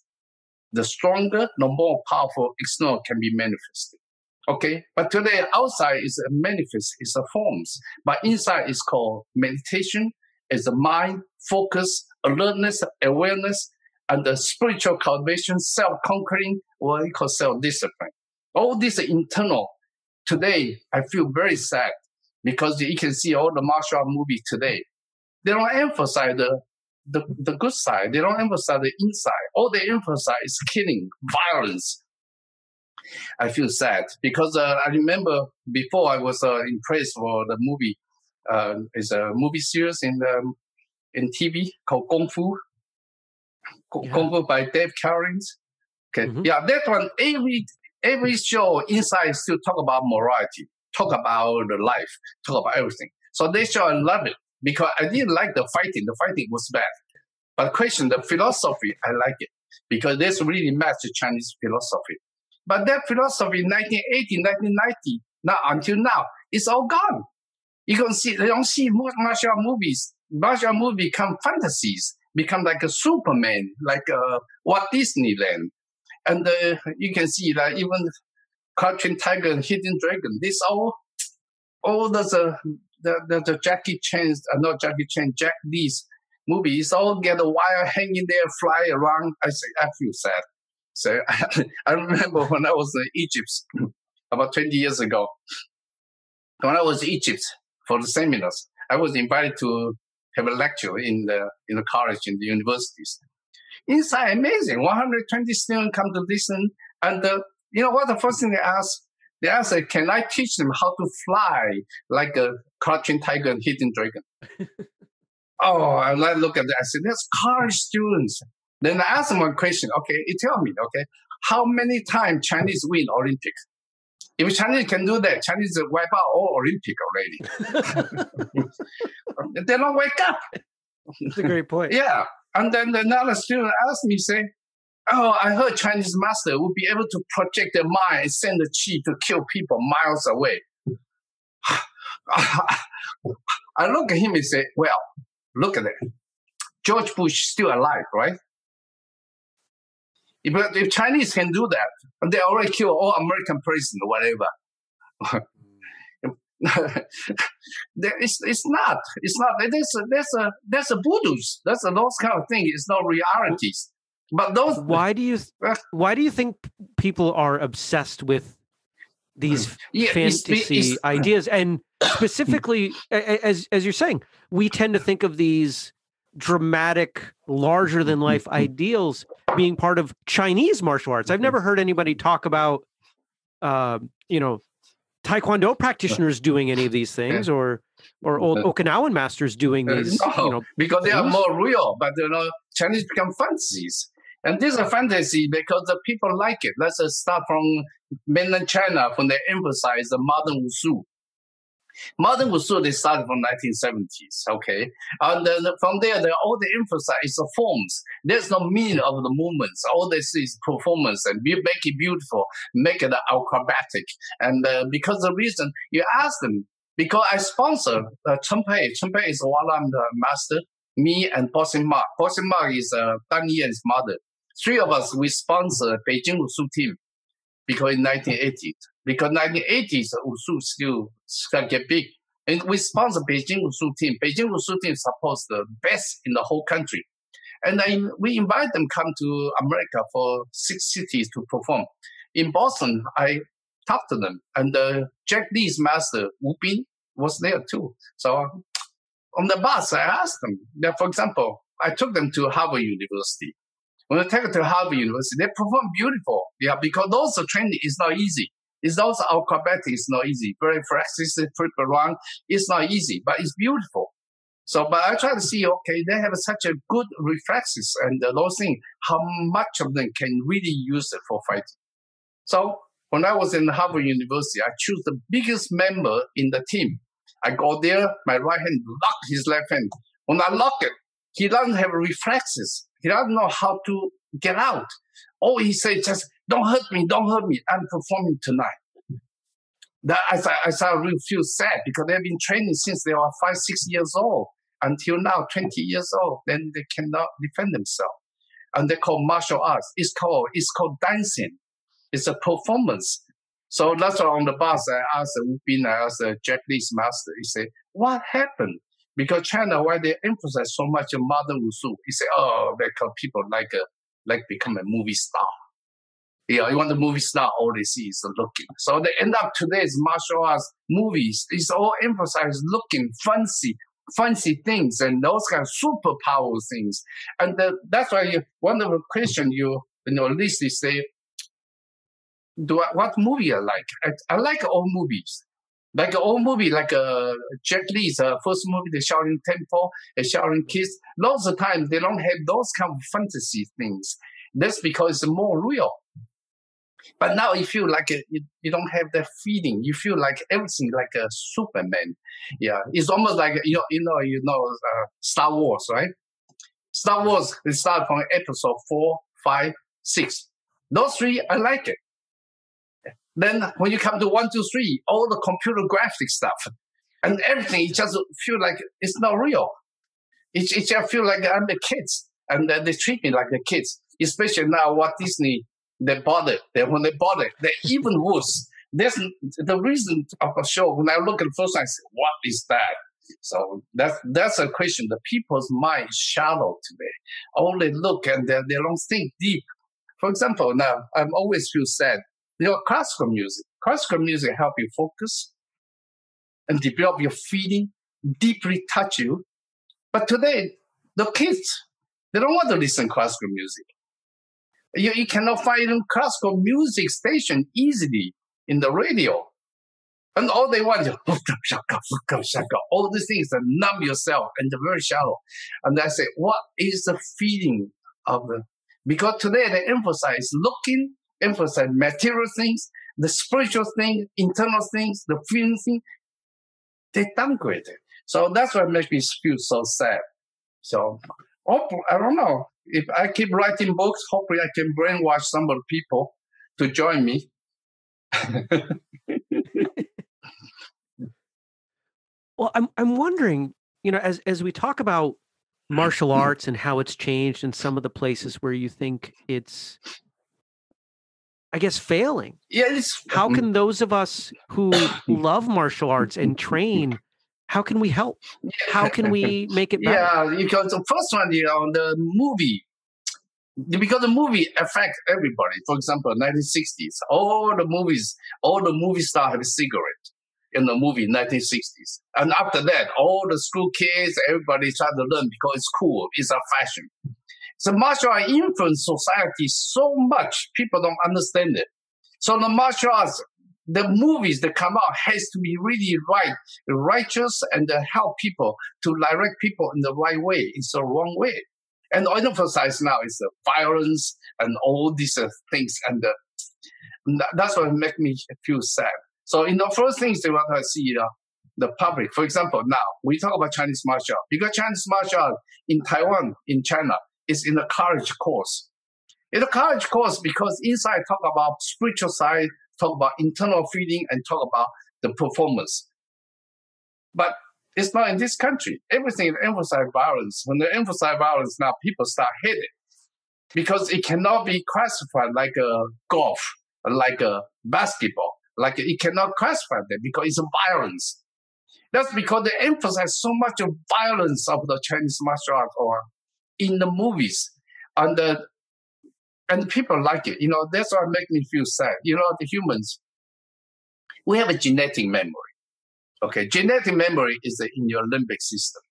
the stronger, the more powerful external can be manifested. Okay, but today outside is a manifest, it's a forms, but inside is called meditation, is the mind, focus, alertness, awareness, and the spiritual cultivation, self-conquering, what we call self-discipline. All this internal. Today, I feel very sad because you can see all the martial art movies today. They don't emphasize the, the, the good side. They don't emphasize the inside. All they emphasize is killing, violence. I feel sad because uh, I remember before I was uh, impressed for the movie. Uh, it's a movie series in the in TV called Kung Fu. Yeah. Kung Fu by David Carradine. Okay, mm-hmm. yeah, that one every every show inside still talk about morality, talk about the life, talk about everything. So they show I love it because I didn't like the fighting. The fighting was bad. But question the philosophy, I like it because this really matches Chinese philosophy. But that philosophy, 1980, 1990, now until now, it's all gone. You can see, they don't see martial movies. Martial movie become fantasies, become like a Superman, like a Walt Disneyland. And uh, you can see that even Crouching Tiger and Hidden Dragon, this all, all those uh, the, the, the Jackie Chan's, uh, not Jackie Chan, Jet Li's movies all get a wire hanging there, fly around. I say, I feel sad. So I, I remember when I was in Egypt about 20 years ago. when I was in Egypt for the seminars, I was invited to have a lecture in the in the college in the universities. It's amazing. 120 students come to listen, and uh, you know what? The first thing they ask, they ask, "Can I teach them how to fly like a crouching tiger and hidden dragon?" oh, and I look at that. I said, "That's college students." Then I ask them one question. Okay, you tell me. Okay, how many times Chinese win Olympics? If Chinese can do that, Chinese wipe out all Olympic already. they don't wake up. That's a great point. yeah. And then another student asked me, say, Oh, I heard Chinese master will be able to project their mind and send the chi to kill people miles away. I look at him and say, Well, look at that. George Bush still alive, right? If, if Chinese can do that, they already kill all American president, whatever. it's, it's not. It's not. That's a, there's a, there's a voodoos. That's a, those kind of thing. It's not realities. But those. Why do you, why do you think people are obsessed with these yeah, fantasy it's, it's, ideas? And specifically, as, as you're saying, we tend to think of these dramatic, larger than life ideals being part of Chinese martial arts. I've never heard anybody talk about, uh, you know, Taekwondo practitioners doing any of these things, or or old Okinawan masters doing uh, these. No, you know, because they are more real. But you know, Chinese become fantasies, and this is a fantasy because the people like it. Let's start from mainland China when they emphasize the modern wushu. Modern Wushu, they started from 1970s, okay? And then from there, they, all they emphasize is the forms. There's no meaning of the movements. All they see is performance and make it beautiful, make it acrobatic. And uh, because the reason you ask them, because I sponsor uh, Chen Pei. Chen Pei is one of the master, me and Bow Sim Mark. Bow Sim Mark is uh, Donnie Yen's mother. Three of us, we sponsor Beijing Wushu team because in 1980, because 1980s Wushu still got get big. And we sponsor Beijing Wushu team. Beijing Wushu team supports the best in the whole country. And then we invite them come to America for six cities to perform. In Boston, I talked to them, and uh, Jet Li's master Wu Bin was there too. So on the bus, I asked them for example, I took them to Harvard University. When I take to Harvard University, they perform beautiful. Yeah, because those training is not easy. It's also acrobatic is not easy. Very flexible, flip around. It's not easy, but it's beautiful. So, but I try to see, okay, they have such a good reflexes and those things, how much of them can really use it for fighting. So when I was in Harvard University, I choose the biggest member in the team. I go there, my right hand lock his left hand. When I lock it, he doesn't have reflexes. He doesn't know how to get out. All he says just, don't hurt me, don't hurt me. I'm performing tonight. That I, I, I really feel sad because they've been training since they were five, six years old until now, 20 years old. Then they cannot defend themselves. And they call martial arts. It's called, it's called dancing. It's a performance. So that's why on the bus, I asked Wu Bin, I asked Jet Li's master, he said, what happened? Because China, why they emphasize so much modern wushu? He said, oh, because people like uh, like become a movie star. Yeah, you want the movie star, all they see is looking. So they end up today's martial arts movies. It's all emphasize looking, fancy, fancy things and those kind of superpower things. And the, that's why you, one of the question you, in your list is say, do I, what movie I like? I, I like all movies. Like an old movie, like uh, Jet Li's uh, first movie, The Shaolin Temple, The Shaolin Kiss. Lots of times they don't have those kind of fantasy things. That's because it's more real. But now you feel like a, you, you don't have that feeling. You feel like everything like a Superman. Yeah, it's almost like you know, you know, you know, uh, Star Wars, right? Star Wars. It starts from episode four, five, six. Those three, I like it. Then when you come to one, two, three, all the computer graphic stuff and everything, it just feel like it's not real. It, it just feel like I'm the kids and they treat me like the kids, especially now what Disney, they bought it. They, when they bought it, they even worse. There's the reason of the show. When I look at first I say, what is that? So that's that's a question. The people's mind is shallow today. Only look and they, they don't think deep. For example, now I'm always feel sad know, classical music. Classical music help you focus. and develop your feeling, deeply touch you. But today, the kids, they don't want to listen classical music. You, you cannot find classical music station easily in the radio. And all they want is all these things that numb yourself and they're very shallow. And I say, what is the feeling of the because today they emphasize looking, emphasize material things, the spiritual things, internal things, the feeling thing. They downgrade it. So that's what makes me feel so sad. So hope, I don't know. If I keep writing books, hopefully I can brainwash some of the people to join me. well, I'm I'm wondering, you know, as as we talk about martial arts and how it's changed in some of the places where you think it's I guess failing. Yeah, how can mm. those of us who love martial arts and train how can we help? How can we make it better? Yeah, because the first one, you know, the movie, because the movie affects everybody. For example, 1960s, all the movies, all the movie stars have a cigarette in the movie 1960s. And after that, all the school kids, everybody try to learn because it's cool. It's a fashion. So martial art influence society so much, people don't understand it. So the martial arts, the movies that come out has to be really right, righteous, and help people to direct people in the right way. It's the wrong way. And I emphasize now is the violence and all these uh, things, and uh, that's what make me feel sad. So in the first things they want to see uh, the public. For example, now we talk about Chinese martial art because Chinese martial art in Taiwan, in China, is in the college course. In the college course, because inside talk about spiritual side, talk about internal feeling, and talk about the performance. But it's not in this country. Everything is emphasize violence. When they emphasize violence, now people start hating because it cannot be classified like a golf, like a basketball. Like it cannot classify that because it's a violence. That's because they emphasize so much of violence of the Chinese martial art or in the movies. And the, and people like it. You know, that's what makes me feel sad. You know, the humans, we have a genetic memory. Okay, genetic memory is in your limbic system.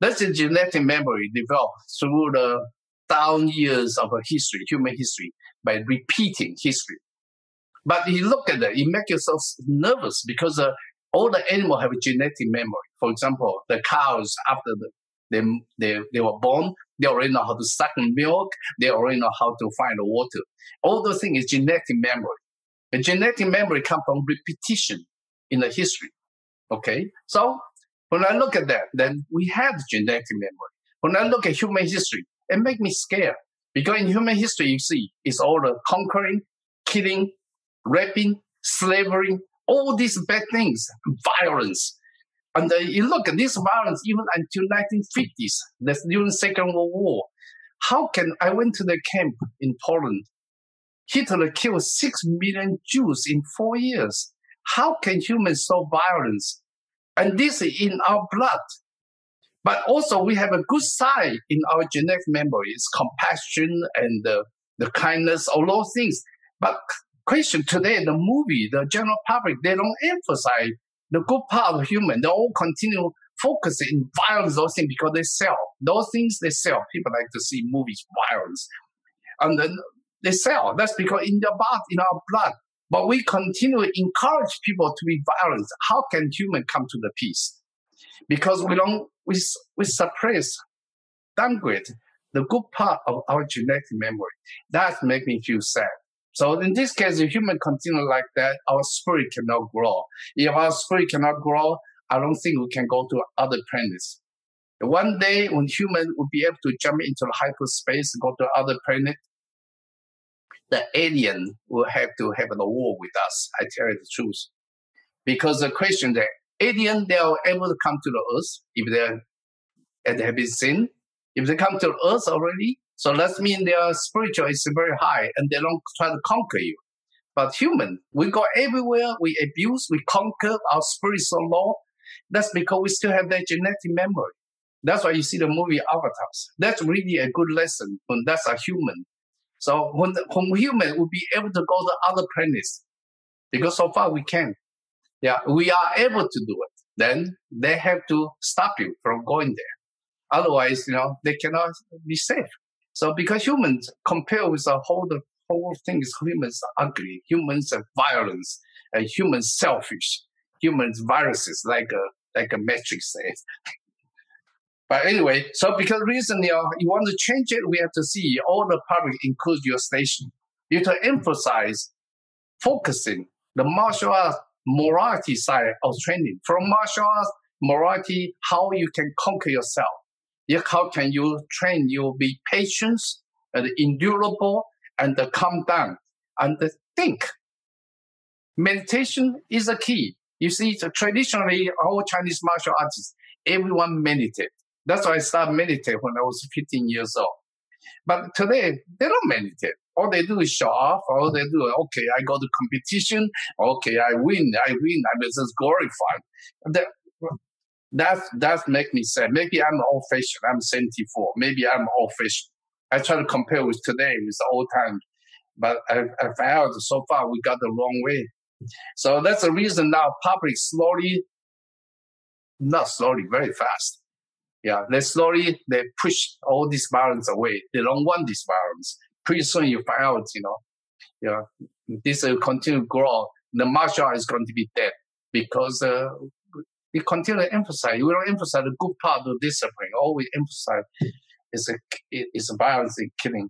That's a genetic memory developed through the down years of history, human history, by repeating history. But you look at it, it makes yourself nervous because uh, all the animals have a genetic memory. For example, the cows after the, they, they, they were born, they already know how to suck milk. They already know how to find water. All those things is genetic memory. The genetic memory comes from repetition in the history. Okay. So when I look at that, then we have genetic memory. When I look at human history, it makes me scared because in human history, you see, it's all the conquering, killing, raping, slavery, all these bad things, violence. And uh, you look at this violence even until 1950s, that's during Second World War. How can I went to the camp in Poland? Hitler killed six million Jews in four years. How can humans so violence? And this is in our blood. But also we have a good side in our genetic memories, compassion and uh, the kindness, all those things. But question today, the movie, the general public, they don't emphasize the good part of human. They all continue focusing in violence, those things because they sell. Those things they sell. People like to see movies, violence. And then they sell. That's because in their blood, in our blood. But we continue encourage people to be violent. How can human come to the peace? Because we don't, we, we suppress, downgrade the good part of our genetic memory. That makes me feel sad. So in this case, if human continue like that, our spirit cannot grow. If our spirit cannot grow, I don't think we can go to other planets. One day when human will be able to jump into the hyperspace, go to other planet, the alien will have to have a war with us. I tell you the truth. Because the question that alien, they are able to come to the earth if they and they have been seen. If they come to earth already, so that means their spiritual is very high and they don't try to conquer you. But human, we go everywhere, we abuse, we conquer, our spirit so low. That's because we still have that genetic memory. That's why you see the movie Avatars. That's really a good lesson when that's a human. So when, when human will be able to go to other planets, because so far we can. Yeah, we are able to do it. then they have to stop you from going there. Otherwise, you know, they cannot be safe. So because humans compare with the whole the whole thing is humans are ugly, humans are violence, and humans selfish, humans viruses like a like a matrix says. but anyway, so because recently you want to change it, we have to see all the public include your station. You have to emphasize focusing the martial arts morality side of training. From martial arts, morality, how you can conquer yourself. How can you train? You be patient and endurable and calm down and think. Meditation is a key. You see, traditionally, all Chinese martial artists, everyone meditate. That's why I started meditate when I was 15 years old. But today, they don't meditate. All they do is show off. All they do, okay, I go to competition. Okay, I win. I win. I'm just glorified. That, that's make me sad. Maybe I'm old fashioned. I'm 74. Maybe I'm old fashioned. I try to compare with today, with the old time. But I, I found so far we got the wrong way. So that's the reason now public slowly, not slowly, very fast. Yeah, they slowly, they push all this violence away. They don't want this violence pretty soon you find out, you know, yeah, this will continue to grow. The martial art is going to be dead because uh, we continue to emphasize. We don't emphasize the good part of discipline. All we emphasize is a, is a violence and killing.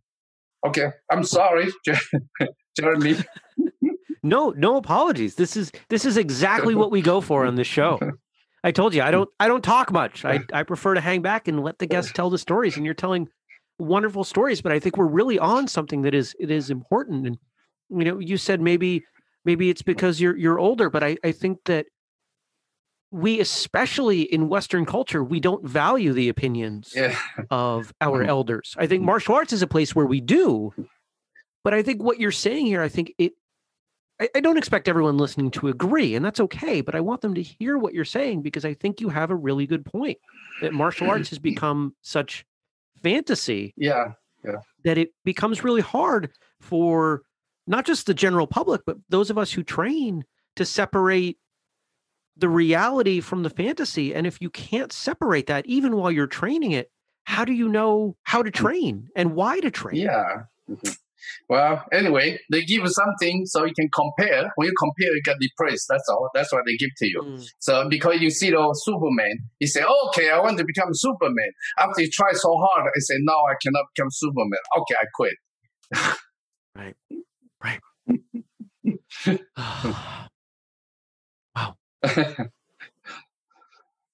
Okay, I'm sorry, Jeremy. no, no apologies. This is this is exactly what we go for on this show. I told you I don't I don't talk much. I, I prefer to hang back and let the guests tell the stories. And you're telling wonderful stories, but I think we're really on something that is it is important. And you know, you said maybe maybe it's because you're you're older, but I, I think that we especially in Western culture, we don't value the opinions yeah. of our mm-hmm. elders. I think mm-hmm. martial arts is a place where we do, but I think what you're saying here, I think it I, I don't expect everyone listening to agree, and that's okay, but I want them to hear what you're saying because I think you have a really good point that martial arts has become such fantasy. Yeah. Yeah. That it becomes really hard for not just the general public, but those of us who train to separate the reality from the fantasy. And if you can't separate that, even while you're training it, how do you know how to mm. train and why to train? Yeah. Mm-hmm. Well, anyway, they give you something so you can compare. When you compare, you get depressed. That's all. That's what they give to you. Mm. So because you see the Superman, you say, okay, I want to become Superman. After you try so hard, I say, no, I cannot become Superman. Okay, I quit. right. Right.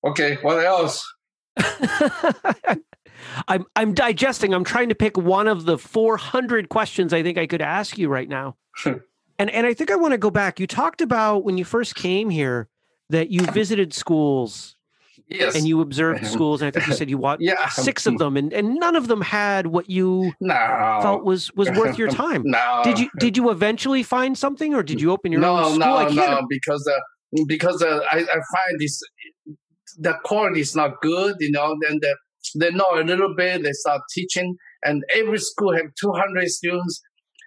okay, what else? I'm I'm digesting. I'm trying to pick one of the 400 questions I think I could ask you right now. and and I think I want to go back. You talked about when you first came here that you visited schools. Yes. And you observed schools, and I think you said you watched yeah. six of them, and, and none of them had what you no. felt was was worth your time. no. Did you did you eventually find something, or did you open your no, own school? No, no, because uh, because uh, I, I find this the quality is not good, you know, Then the they know a little bit, they start teaching, and every school have 200 students.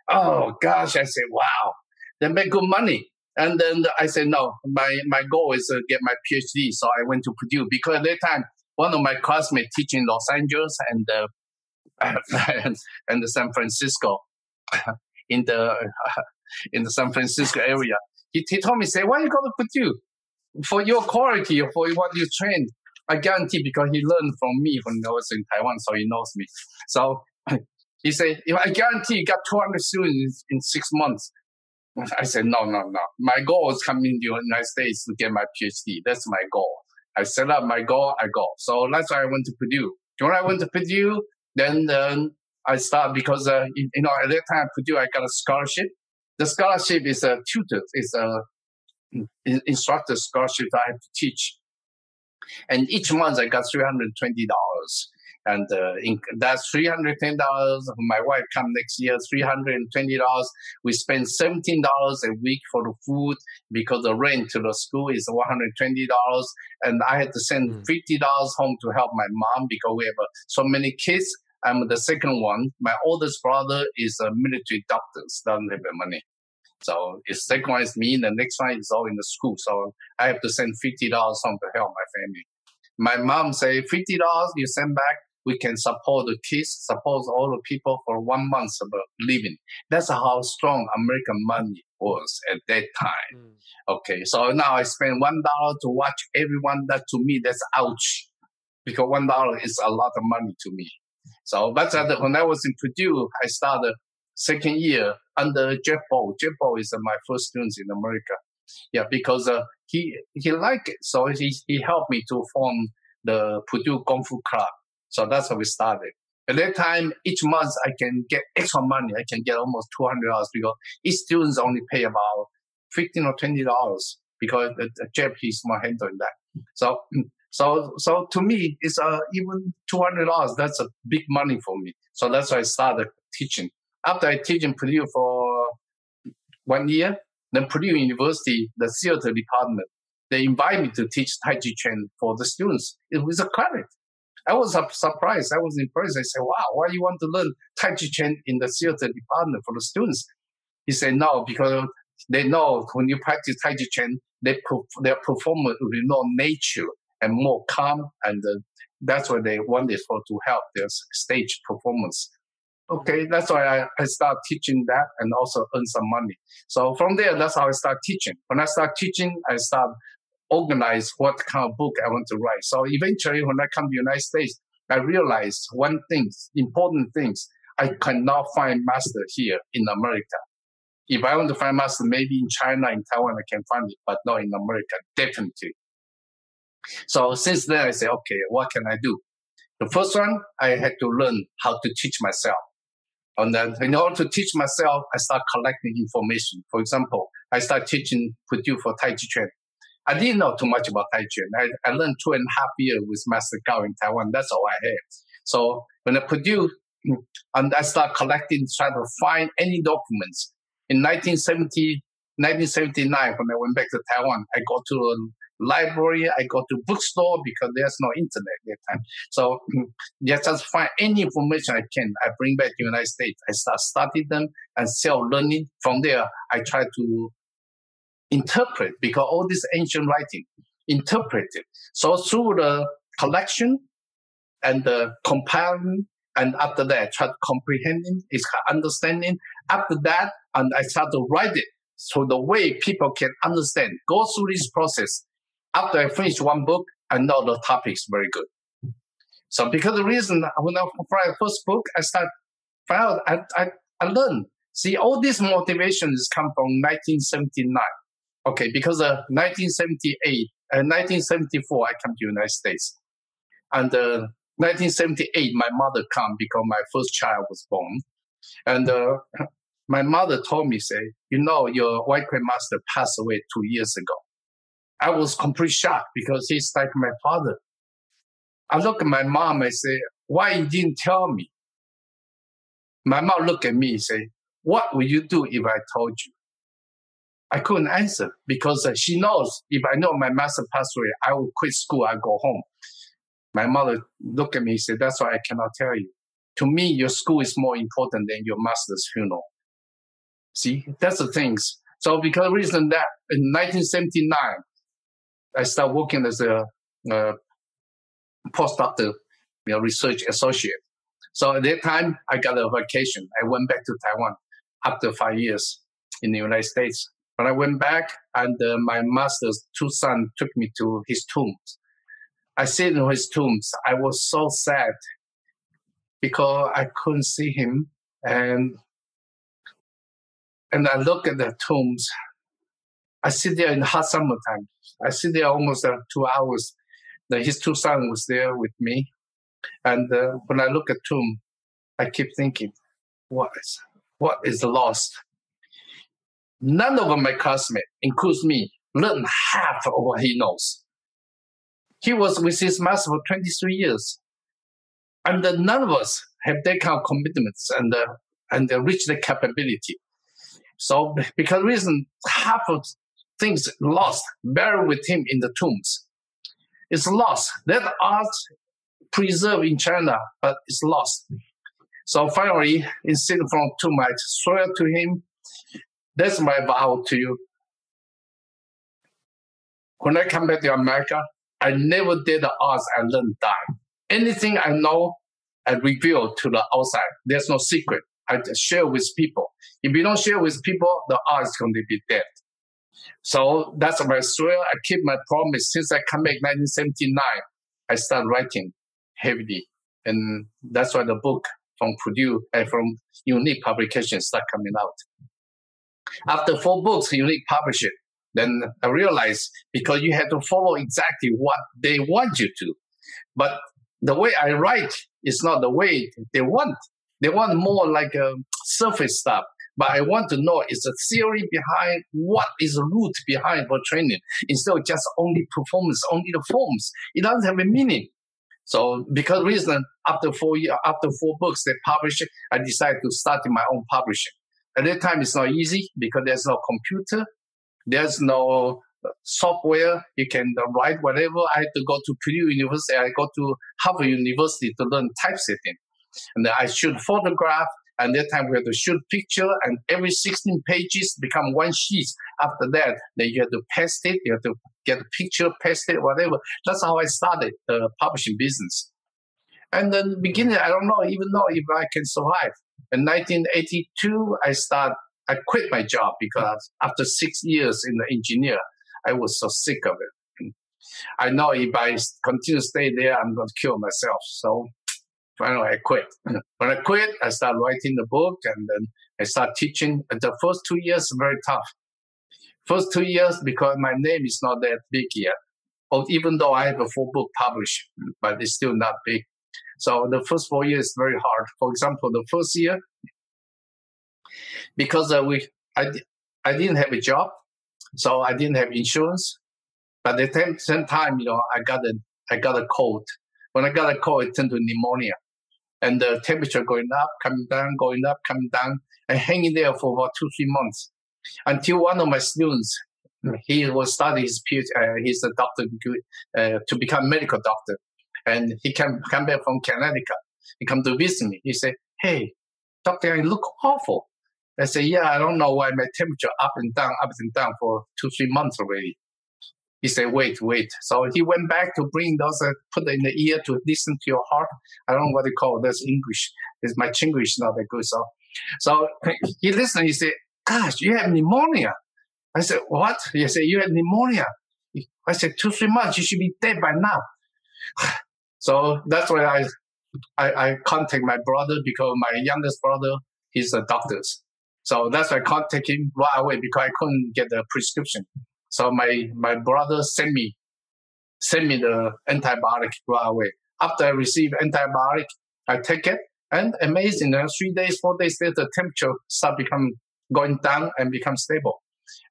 Oh gosh, I say, wow, they make good money. And then I said, no, my, my goal is to get my PhD. So I went to Purdue because at that time, one of my classmates teaching Los Angeles and, uh, and, and the San Francisco, in the, in the San Francisco area. He, he told me, say, why you go to Purdue? For your quality, for what you train. I guarantee because he learned from me when I was in Taiwan, so he knows me. So he said, if I guarantee you got 200 students in six months. I said, no, no, no. My goal is coming to the United States to get my PhD. That's my goal. I set up my goal, I go. So that's why I went to Purdue. When I went to Purdue, then, then I start because, uh, you know, at that time, Purdue, I got a scholarship. The scholarship is a tutor, is a instructor scholarship I have to teach and each month I got three hundred twenty dollars. And uh, in, that's three hundred ten dollars. My wife come next year, three hundred and twenty dollars. We spend seventeen dollars a week for the food because the rent to the school is one hundred twenty dollars, and I had to send mm. fifty dollars home to help my mom because we have uh, so many kids. I'm the second one. My oldest brother is a military doctor, doesn't have money. So the second one is me, and the next one is all in the school. So I have to send fifty dollars home to help my family. My mom say fifty dollars you send back, we can support the kids, support all the people for one month of living. That's how strong American money was at that time. Mm. Okay, so now I spend one dollar to watch everyone. That to me, that's ouch, because one dollar is a lot of money to me. So, but when I was in Purdue, I started second year under Jeff Bolt. Jeff Bolt is uh, my first student in America. Yeah, because uh, he he liked it, so he he helped me to form the Purdue Kung Fu Club. So that's how we started. At that time, each month I can get extra money. I can get almost two hundred dollars because each students only pay about fifteen or twenty dollars because the, the Jeff he's more handling that. So so so to me, it's uh, even two hundred dollars. That's a big money for me. So that's why I started teaching after I teach in Purdue for one year, then Purdue University, the theater department, they invite me to teach Tai Chi Chuan for the students. It was a credit. I was surprised. I was impressed. I said, wow, why you want to learn Tai Chi Chuan in the theater department for the students? He said, no, because they know when you practice Tai Chi Chuan, they, their performance will be more nature and more calm. And uh, that's what they wanted for to help their stage performance. Okay, that's why I, I start teaching that and also earn some money. So from there, that's how I start teaching. When I start teaching, I start organize what kind of book I want to write. So eventually, when I come to the United States, I realized one thing, important things. I cannot find master here in America. If I want to find master, maybe in China, in Taiwan, I can find it, but not in America, definitely. So since then, I say, okay, what can I do? The first one, I had to learn how to teach myself. And then in order to teach myself, I start collecting information. For example, I start teaching Purdue for Tai Chi Chuan. I didn't know too much about Tai Chi Chuan. I, I learned two and a half years with Master Gao in Taiwan. That's all I had. So when I Purdue, and I start collecting, trying to find any documents. In 1970, 1979, when I went back to Taiwan, I go to library, I go to bookstore because there's no internet at that time. So just find any information I can, I bring back to the United States. I start studying them and self-learning. From there, I try to interpret because all this ancient writing, interpret it. So through the collection and the compiling, and after that, try to comprehending, is understanding. After that, and I start to write it so the way people can understand, go through this process after I finish one book, I know the topic is very good. So because the reason when I write the first book, I start out I, I, I learn. See, all these motivations come from 1979. Okay, because of 1978 and uh, 1974, I come to United States. And uh, 1978, my mother come because my first child was born. And uh, my mother told me, say, you know, your white master passed away two years ago. I was completely shocked because he's like my father. I look at my mom and say, why you didn't tell me? My mom looked at me and say, what would you do if I told you? I couldn't answer because uh, she knows if I know my master passed away, I will quit school, I go home. My mother looked at me and said, that's why I cannot tell you. To me, your school is more important than your master's funeral. See, that's the things. So because reason that in 1979, I started working as a, a postdoctor, you know, research associate. So at that time, I got a vacation. I went back to Taiwan after five years in the United States. When I went back, and uh, my master's two sons took me to his tombs. I sit in his tombs. I was so sad because I couldn't see him, and and I look at the tombs. I sit there in the hot summertime. I sit there almost uh, two hours. His two sons was there with me. And uh, when I look at Tomb, I keep thinking, what is, what is lost? None of my classmates, includes me, learn half of what he knows. He was with his master for 23 years. And uh, none of us have that kind of commitments and, uh, and uh, reach the capability. So because reason half of things lost, buried with him in the tombs. It's lost. That art preserved in China, but it's lost. So finally, instead from tomb, I swear to him, That's my vow to you. When I come back to America, I never did the arts I learned die. Anything I know, I reveal to the outside. There's no secret. I share with people. If you don't share with people, the art is going to be dead. So that's my swear. I keep my promise. Since I come back 1979, I start writing heavily. And that's why the book from Purdue and from Unique Publications start coming out. After four books, Unique published it. Then I realized because you have to follow exactly what they want you to. But the way I write is not the way they want. They want more like a surface stuff. But I want to know is the theory behind what is the root behind for training instead of just only performance, only the forms. It doesn't have a meaning. So because reason after four year, after four books they published, I decided to start my own publishing. At that time, it's not easy because there's no computer, there's no uh, software. You can write whatever. I had to go to Purdue University. I go to Harvard University to learn typesetting, and I shoot photograph. And that time we had to shoot picture, and every 16 pages become one sheet. After that, then you have to paste it. You have to get a picture, paste it, whatever. That's how I started the publishing business. And then beginning, I don't know even know if I can survive. In 1982, I start. I quit my job because after six years in the engineer, I was so sick of it. I know if I continue to stay there, I'm going to kill myself. So finally, I quit. When I quit, I started writing the book and then I started teaching. The first two years very tough. First two years because my name is not that big yet. Or even though I have a full book published, but it's still not big. So the first four years is very hard. For example, the first year, because uh, we, I, I didn't have a job, so I didn't have insurance. But at the same time, you know, I got a, I got a cold. When I got a cold, it turned to pneumonia, and the temperature going up, coming down, going up, coming down, and hanging there for about two, three months, until one of my students, he was studying his PhD, uh, he's a doctor uh, to become medical doctor and he can come back from Connecticut. He come to visit me. He said, "Hey, doctor, I look awful." I said, "Yeah, I don't know why my temperature up and down, up and down for two, three months already." He said, "Wait, wait." So he went back to bring those, uh, put in the ear to listen to your heart. I don't know what they call. That's English. It's my Chinglish not that good. So, so he listened. He said, "Gosh, you have pneumonia." I said, "What?" He said, "You have pneumonia." I said, two, three months. You should be dead by now. So that's why I, I, I contact my brother because my youngest brother, he's a doctor. So that's why I contact him right away because I couldn't get the prescription. So my, my brother sent me, sent me the antibiotic right away. After I receive antibiotic, I take it and amazing, uh, three days, four days later, the temperature start become going down and become stable.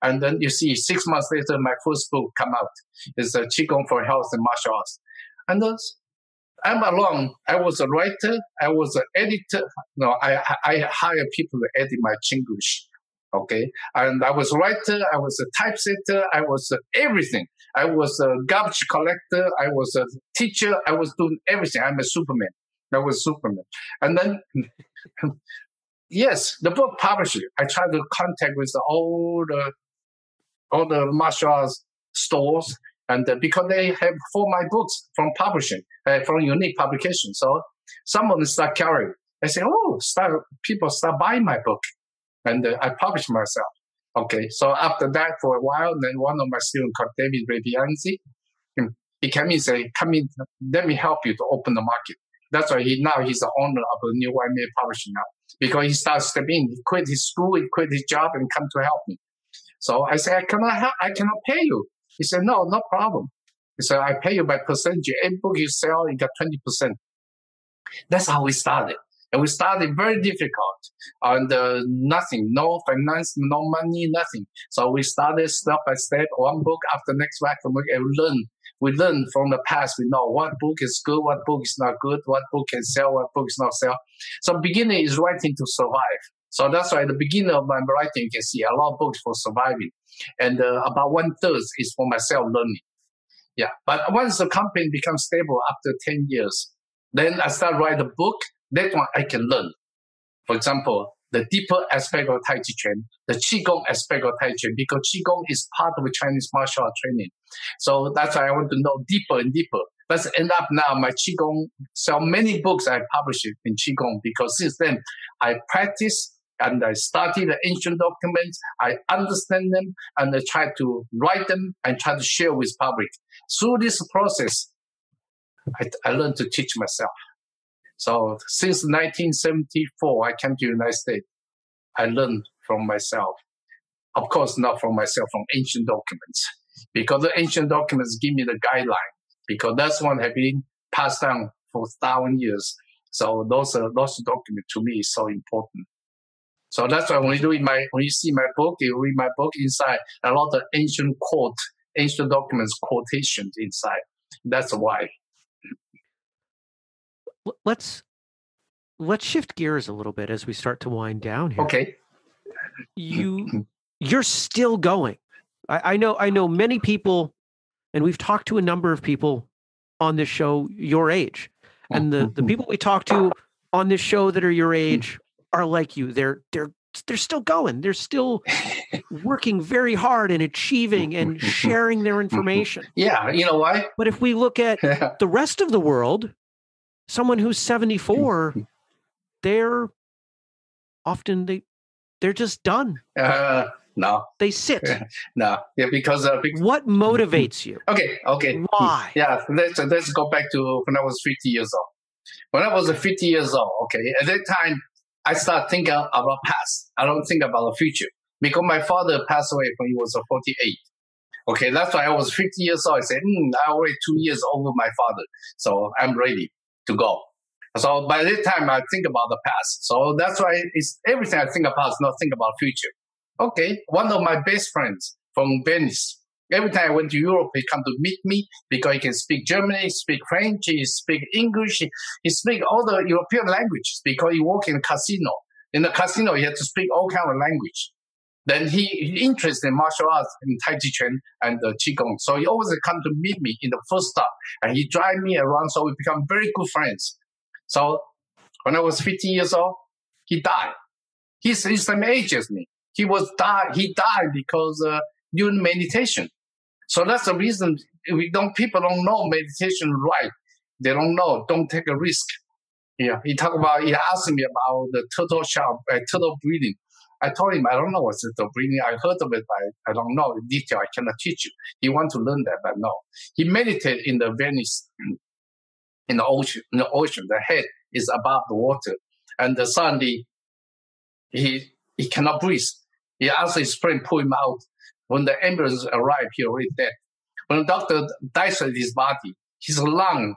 And then you see six months later, my first book come out. It's a Qigong for Health and Martial Arts. And I'm alone. I was a writer. I was an editor. No, I, I hire people to edit my Chinglish. Okay. And I was writer. I was a typesetter. I was everything. I was a garbage collector. I was a teacher. I was doing everything. I'm a Superman. I was Superman. And then, yes, the book publisher, I tried to contact with all the, all the martial arts stores and uh, because they have for my books from publishing, uh, from unique publication. So someone start carrying. I say, oh, start people start buying my book, and uh, I publish myself. Okay, so after that, for a while, then one of my students called David Ripianzi, he came and say, come in, let me help you to open the market. That's why he now he's the owner of a new YMAA publishing now because he started stepping in. He quit his school, he quit his job, and come to help me. So I said, I cannot help, I cannot pay you. He said, no, no problem. He said, I pay you by percentage. Every book you sell, you got 20%. That's how we started. And we started very difficult and uh, nothing, no finance, no money, nothing. So we started step by step, one book after next one book, and we learn. We learn from the past. We know what book is good, what book is not good, what book can sell, what book is not sell. So beginning is writing to survive. So that's why at the beginning of my writing, you can see a lot of books for surviving and uh, about one third is for myself learning. Yeah, but once the company becomes stable after 10 years, then I start write a book. That one I can learn. For example, the deeper aspect of Tai Chi Chuan, the Qigong aspect of Tai Chi Chuan, because Qigong is part of Chinese martial art training. So that's why I want to know deeper and deeper. Let's end up now my Qigong. So many books I published in Qigong because since then I practice and I study the ancient documents. I understand them and I try to write them and try to share with public. Through this process, I, I learned to teach myself. So since 1974, I came to the United States. I learned from myself. Of course, not from myself, from ancient documents, because the ancient documents give me the guideline, because that's one have been passed down for thousand years. So those, uh, those documents to me is so important. So that's why when you read my, when you see my book, you read my book inside, a lot of ancient quote, ancient documents, quotations inside. That's why. Let's let's shift gears a little bit as we start to wind down here. Okay. You you're still going. I, I know I know many people, and we've talked to a number of people on this show your age. And the, the mm-hmm. people we talk to on this show that are your mm. age are like you. They're they're they're still going. They're still working very hard and achieving and mm-hmm. sharing their mm-hmm. information. Yeah, you know why? But if we look at the rest of the world, someone who's 74, they're often they they're just done. Uh, no. They sit. no. Yeah, because, uh, because what motivates you? Okay, okay. Why? Yeah, let's let's go back to when I was 50 years old. When I was 50 years old, okay, at that time I start thinking about past. I don't think about the future because my father passed away when he was 48. Okay, that's why I was 50 years old. I said, mm, I already two years over my father, so I'm ready to go. So by that time, I think about the past. So that's why it's everything I think about is not think about future. Okay, one of my best friends from Venice, Every time I went to Europe, he come to meet me because he can speak German, speak French, he speak English, he speak all the European languages because he work in a casino. In the casino, he had to speak all kind of language. Then he, he interested in martial arts, in Tai Chi Chuan and uh, Qigong. So he always come to meet me in the first stop and he drive me around. So we become very good friends. So when I was 15 years old, he died. He's the same age as me. He was died. He died because uh, during meditation. So that's the reason we don't people don't know meditation right. They don't know. Don't take a risk. Yeah, he talked about. He asked me about the turtle shell, uh, turtle breathing. I told him I don't know what's turtle breathing. I heard of it, but I, I don't know in detail. I cannot teach you. He want to learn that, but no. He meditated in the Venice, in the ocean. In the ocean, the head is above the water, and the suddenly he he cannot breathe. He asked his friend pull him out when the ambulance arrived, he already dead. When the doctor dissected his body, his lung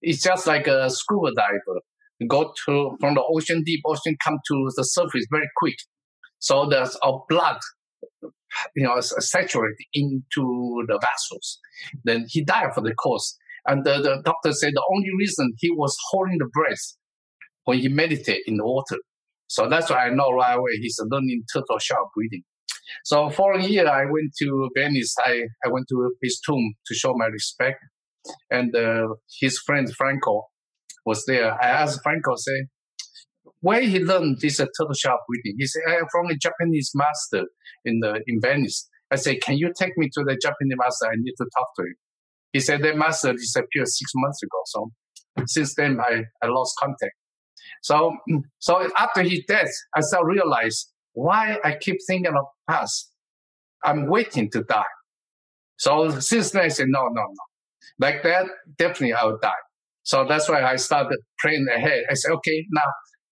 is just like a scuba diver. Go to from the ocean, deep ocean, come to the surface very quick. So there's a blood, you know, saturated into the vessels. Then he died for the cause. And the, the doctor said the only reason he was holding the breath when he meditated in the water. So that's why I know right away he's learning turtle shell breathing. So following year, I went to Venice. I, I went to his tomb to show my respect. And uh, his friend Franco was there. I asked Franco, say, where he learned this uh, turtle shell breathing? He said, I from a Japanese master in the in Venice. I said, can you take me to the Japanese master? I need to talk to him. He said, that master disappeared six months ago. So since then, I, I lost contact. So, so after his death, I started realize why I keep thinking of past. I'm waiting to die. So since then I said, no, no, no. Like that, definitely I'll die. So that's why I started praying ahead. I said, okay, now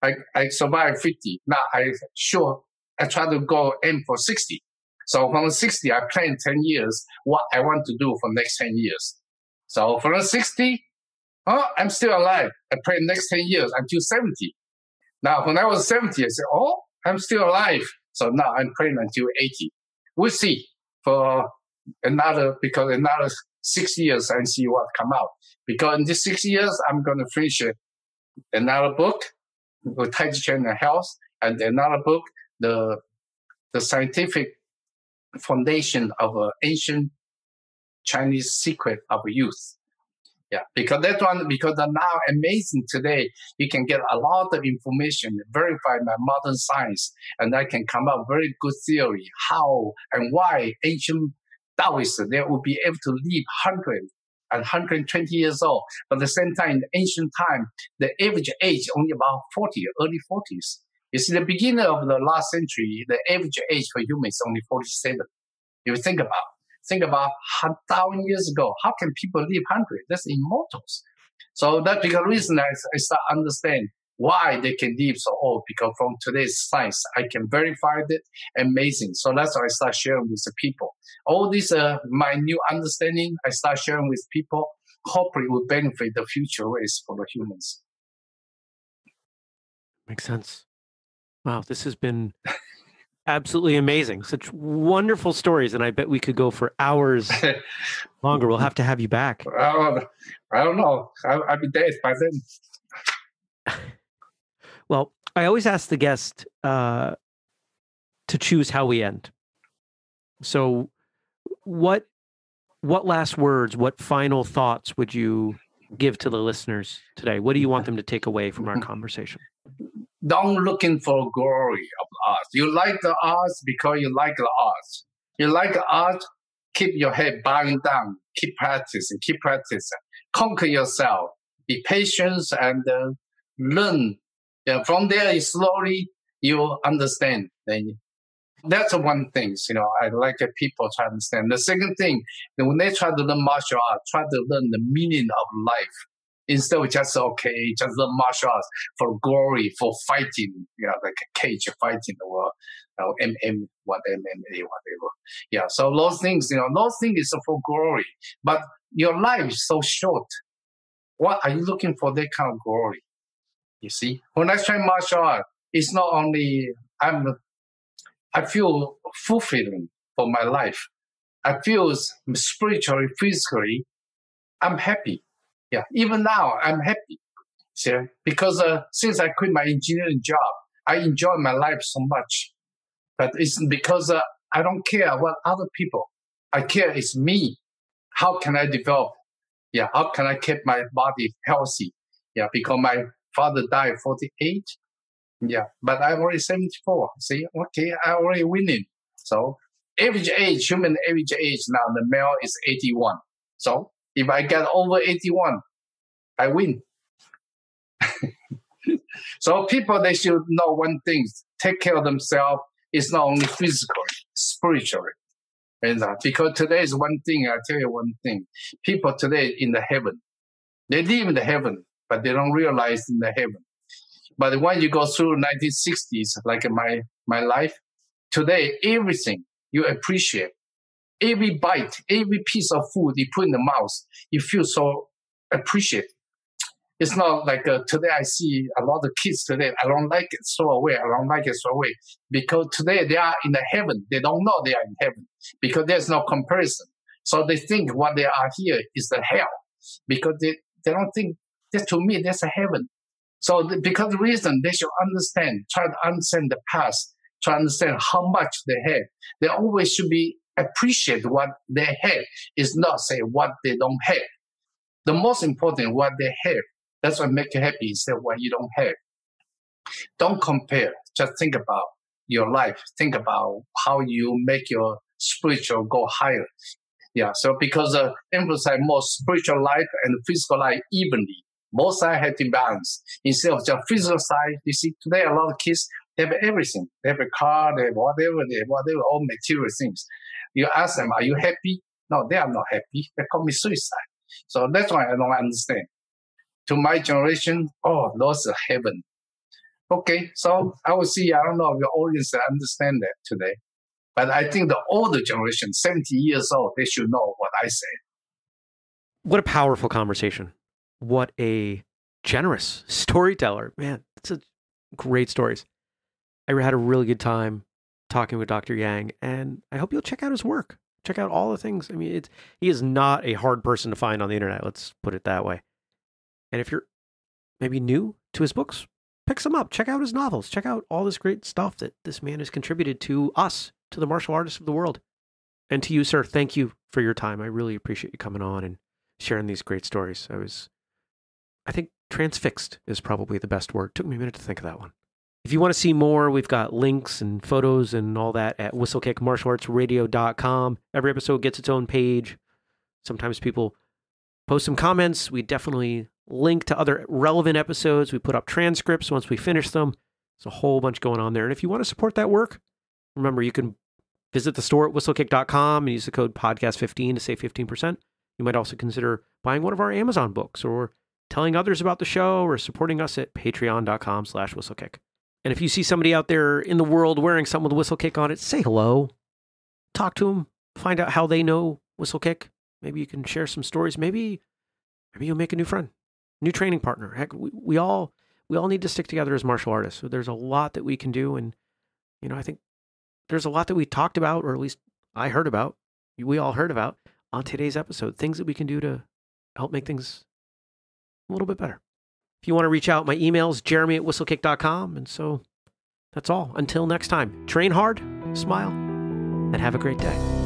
I, I survived 50. Now I sure I try to go aim for 60. So from 60, I plan 10 years what I want to do for next 10 years. So from 60, oh, I'm still alive. I plan next 10 years until 70. Now, when I was 70, I said, oh, I'm still alive. So now I'm praying until 80. We'll see for another, because another six years and see what come out. Because in these six years, I'm going to finish uh, another book with Tai Chi and Health and another book, the, the scientific foundation of an ancient Chinese secret of youth. Yeah, because that one, because now amazing today, you can get a lot of information, verify my modern science, and I can come up very good theory how and why ancient Taoists they would be able to live 100 and 120 years old. But at the same time, in the ancient time, the average age only about 40, early 40s. You see, the beginning of the last century, the average age for humans is only 47. If you think about think about a thousand years ago, how can people live hundred? That's immortals. So that because reason I, I start understand why they can live so old because from today's science I can verify it. Amazing. So that's why I start sharing with the people. All this uh, my new understanding I start sharing with people. Hopefully, will benefit the future race for the humans. Makes sense. Wow, this has been absolutely amazing. Such wonderful stories, and I bet we could go for hours longer. We'll have to have you back. Uh, I don't know. I, will be dead by then. Well, I always ask the guest uh, to choose how we end. So, what what last words, what final thoughts would you give to the listeners today? What do you want them to take away from our conversation? don't looking for glory of art. You like the art because you like the art. You like the art, keep your head bowing down, keep practicing, keep practicing. Conquer yourself, be patient and uh, learn. Yeah, from there, slowly you understand. Then that's one thing, you know, I like people to understand. The second thing, when they try to learn martial art, try to learn the meaning of life instead of just okay, just the martial arts for glory, for fighting, you know, like a cage fighting or uh, MM, what MMA, whatever. Yeah. So those things, you know, those things is for glory, but your life is so short. What are you looking for that kind of glory? You see, when I train martial art, it's not only I'm, I feel fulfilling for my life. I feel spiritually, physically, I'm happy yeah, even now I'm happy. See, because uh, since I quit my engineering job, I enjoy my life so much. But it's because uh, I don't care what other people. I care it's me. How can I develop? Yeah, how can I keep my body healthy? Yeah, because my father died 48. Yeah, but I'm already 74. See, okay, I already winning. So average age, human average age now, the male is 81. So if I get over 81, I win. so people, they should know one thing, take care of themselves. It's not only physically, spiritually. And uh, because today is one thing, I tell you one thing. People today in the heaven, they live in the heaven, but they don't realize in the heaven. But when you go through 1960s, like my, my life, today, everything you appreciate every bite, every piece of food you put in the mouth, you feel so appreciate. It's not like uh, today I see a lot of kids today. I don't like it, throw away. I don't like it, throw away. Because today they are in the heaven. They don't know they are in heaven because there's no comparison. So they think what they are here is the hell because they, they don't think to me that's a heaven. So because reason they should understand, try to understand the past, try to understand how much they have. They always should be appreciate what they have is not say what they don't have. The most important what they have. That's what make you happy instead of what you don't have. Don't compare. Just think about your life. Think about how you make your spiritual go higher. Yeah. So because uh, emphasize more spiritual life and physical life evenly. Both sides have to balance. Instead of just physical side, you see today a lot of kids they have everything. They have a car, they have whatever, they have whatever, all material things. You ask them, are you happy? No, they are not happy. They commit suicide. So that's why I don't understand. To my generation, oh, those are heaven. Okay, so I will see. I don't know if your audience understand that today, but I think the older generation, 70 years old, they should know what I say. What a powerful conversation. What a generous storyteller. Man, it's a great stories. I had a really good time talking with Dr. Yang, and I hope you'll check out his work. Check out all the things. I mean, it's, he is not a hard person to find on the internet. Let's put it that way. And if you're maybe new to his books, pick some up. Check out his novels. Check out all this great stuff that this man has contributed to us, to the martial artists of the world. And to you, sir, thank you for your time. I really appreciate you coming on and sharing these great stories. I was, I think, transfixed is probably the best word. Took me a minute to think of that one. If you want to see more, we've got links and photos and all that at whistlekickmartialartsradio.com. Every episode gets its own page. Sometimes people post some comments. We definitely link to other relevant episodes. We put up transcripts once we finish them. There's a whole bunch going on there. And if you want to support that work, remember you can visit the store at whistlekick.com and use the code podcast15 to save 15%. You might also consider buying one of our Amazon books or telling others about the show or supporting us at patreon.com slash whistlekick. And if you see somebody out there in the world wearing something with Whistlekick on it, say hello. Talk to them. Find out how they know Whistlekick. Maybe you can share some stories. Maybe, maybe you'll make a new friend, new training partner. Heck, we, we all we all need to stick together as martial artists. So there's a lot that we can do, and you know, I think there's a lot that we talked about, or at least I heard about. We all heard about on today's episode. Things that we can do to help make things a little bit better. If you want to reach out, my email is jeremy at whistlekick.com. And so that's all. Until next time, train hard, smile, and have a great day.